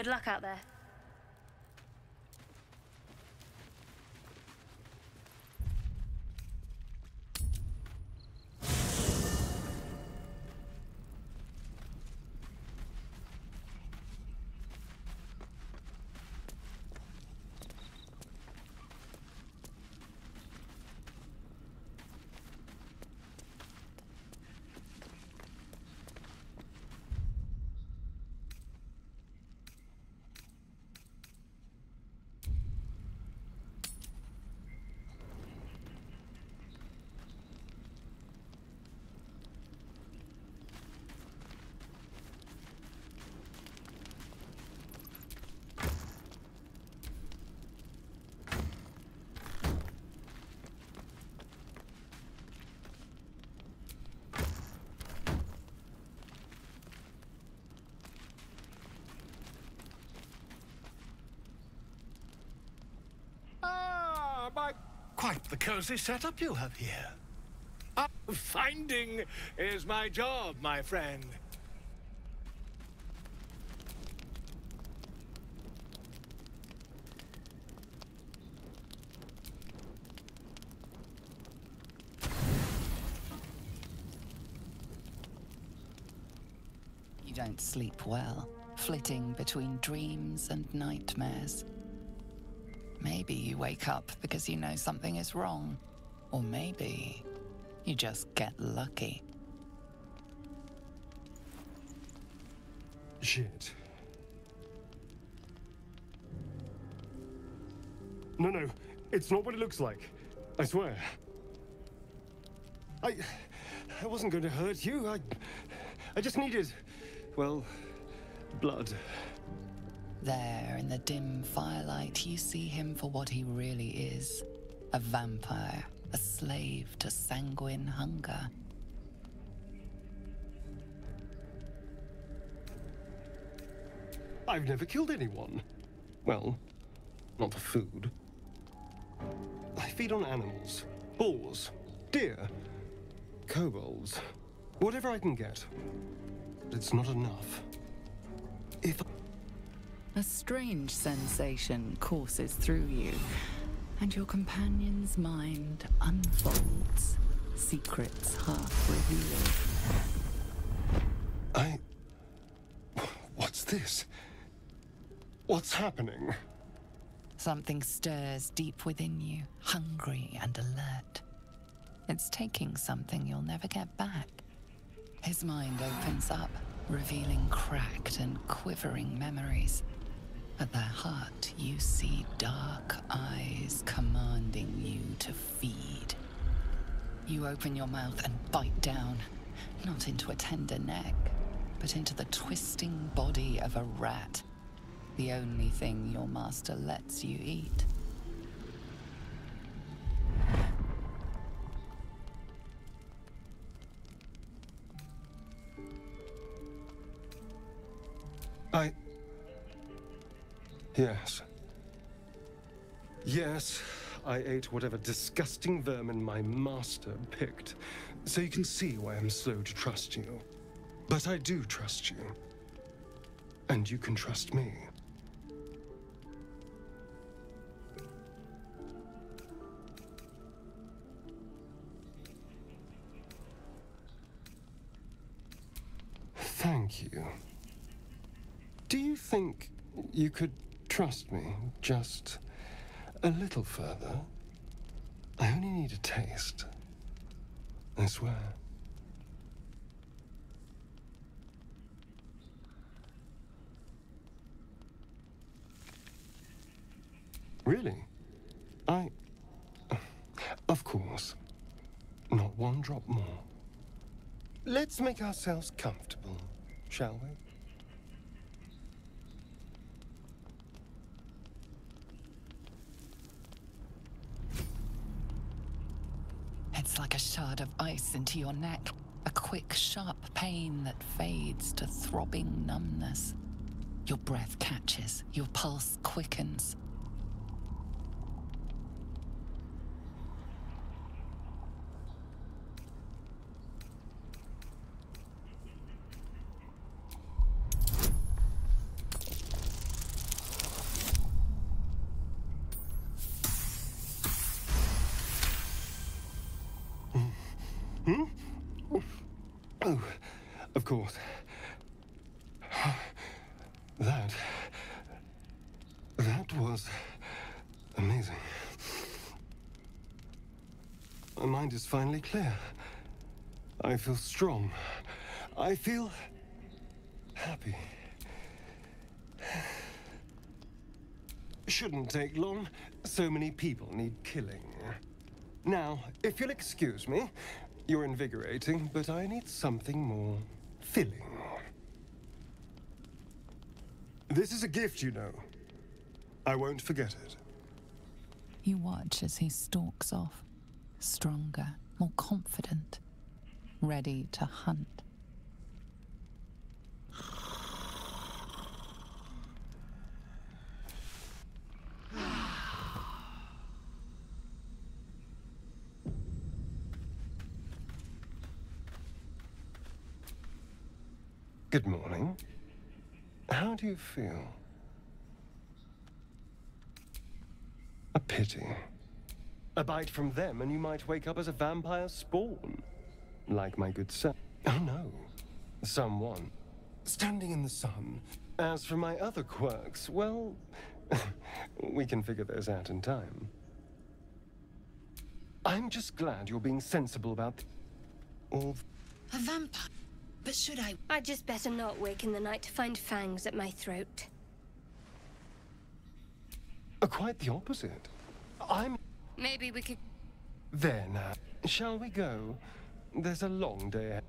Good luck out there. Ah, my... Quite the cozy setup you have here. Ah, finding is my job, my friend. You don't sleep well, flitting between dreams and nightmares. Maybe you wake up because you know something is wrong. Or maybe you just get lucky. Shit. No, no, it's not what it looks like. I swear. I. I wasn't going to hurt you. I. I just needed. Well, blood. There, in the dim firelight, you see him for what he really is a vampire, a slave to sanguine hunger. I've never killed anyone. Well, not for food. I feed on animals, boars, deer, kobolds, whatever I can get. But it's not enough. A strange sensation courses through you, and your companion's mind unfolds, secrets half revealed. I. What's this? What's happening? Something stirs deep within you, hungry and alert. It's taking something you'll never get back. His mind opens up, revealing cracked and quivering memories. At their heart, you see dark eyes commanding you to feed. You open your mouth and bite down, not into a tender neck, but into the twisting body of a rat, the only thing your master lets you eat. Yes. Yes, I ate whatever disgusting vermin my master picked, so you can see why I'm slow to trust you. But I do trust you. And you can trust me. Thank you. Do you think you could trust me just a little further? I only need a taste. I swear. Really? I. Of course. Not one drop more. Let's make ourselves comfortable, shall we? It's like a shard of ice into your neck. A quick, sharp pain that fades to throbbing numbness. Your breath catches, your pulse quickens. Hmm? Oh, of course. That. That was amazing. My mind is finally clear. I feel strong. I feel happy. Shouldn't take long. So many people need killing. Now, if you'll excuse me, you're invigorating, but I need something more filling. This is a gift, you know. I won't forget it. You watch as he stalks off, stronger, more confident, ready to hunt. Good morning. How do you feel? A pity. A bite from them, and you might wake up as a vampire spawn. Like my good son. Oh no. Someone. Standing in the sun. As for my other quirks, well, we can figure those out in time. I'm just glad you're being sensible about th- all. A vampire? But should I? I'd just better not wake in the night to find fangs at my throat. Uh, quite the opposite. I'm. Maybe we could. There now. Uh, shall we go? There's a long day ahead.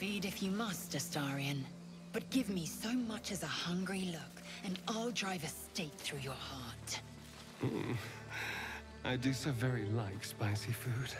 Feed if you must, Astarion. But give me so much as a hungry look, and I'll drive a stake through your heart. Mm. I do so very like spicy food.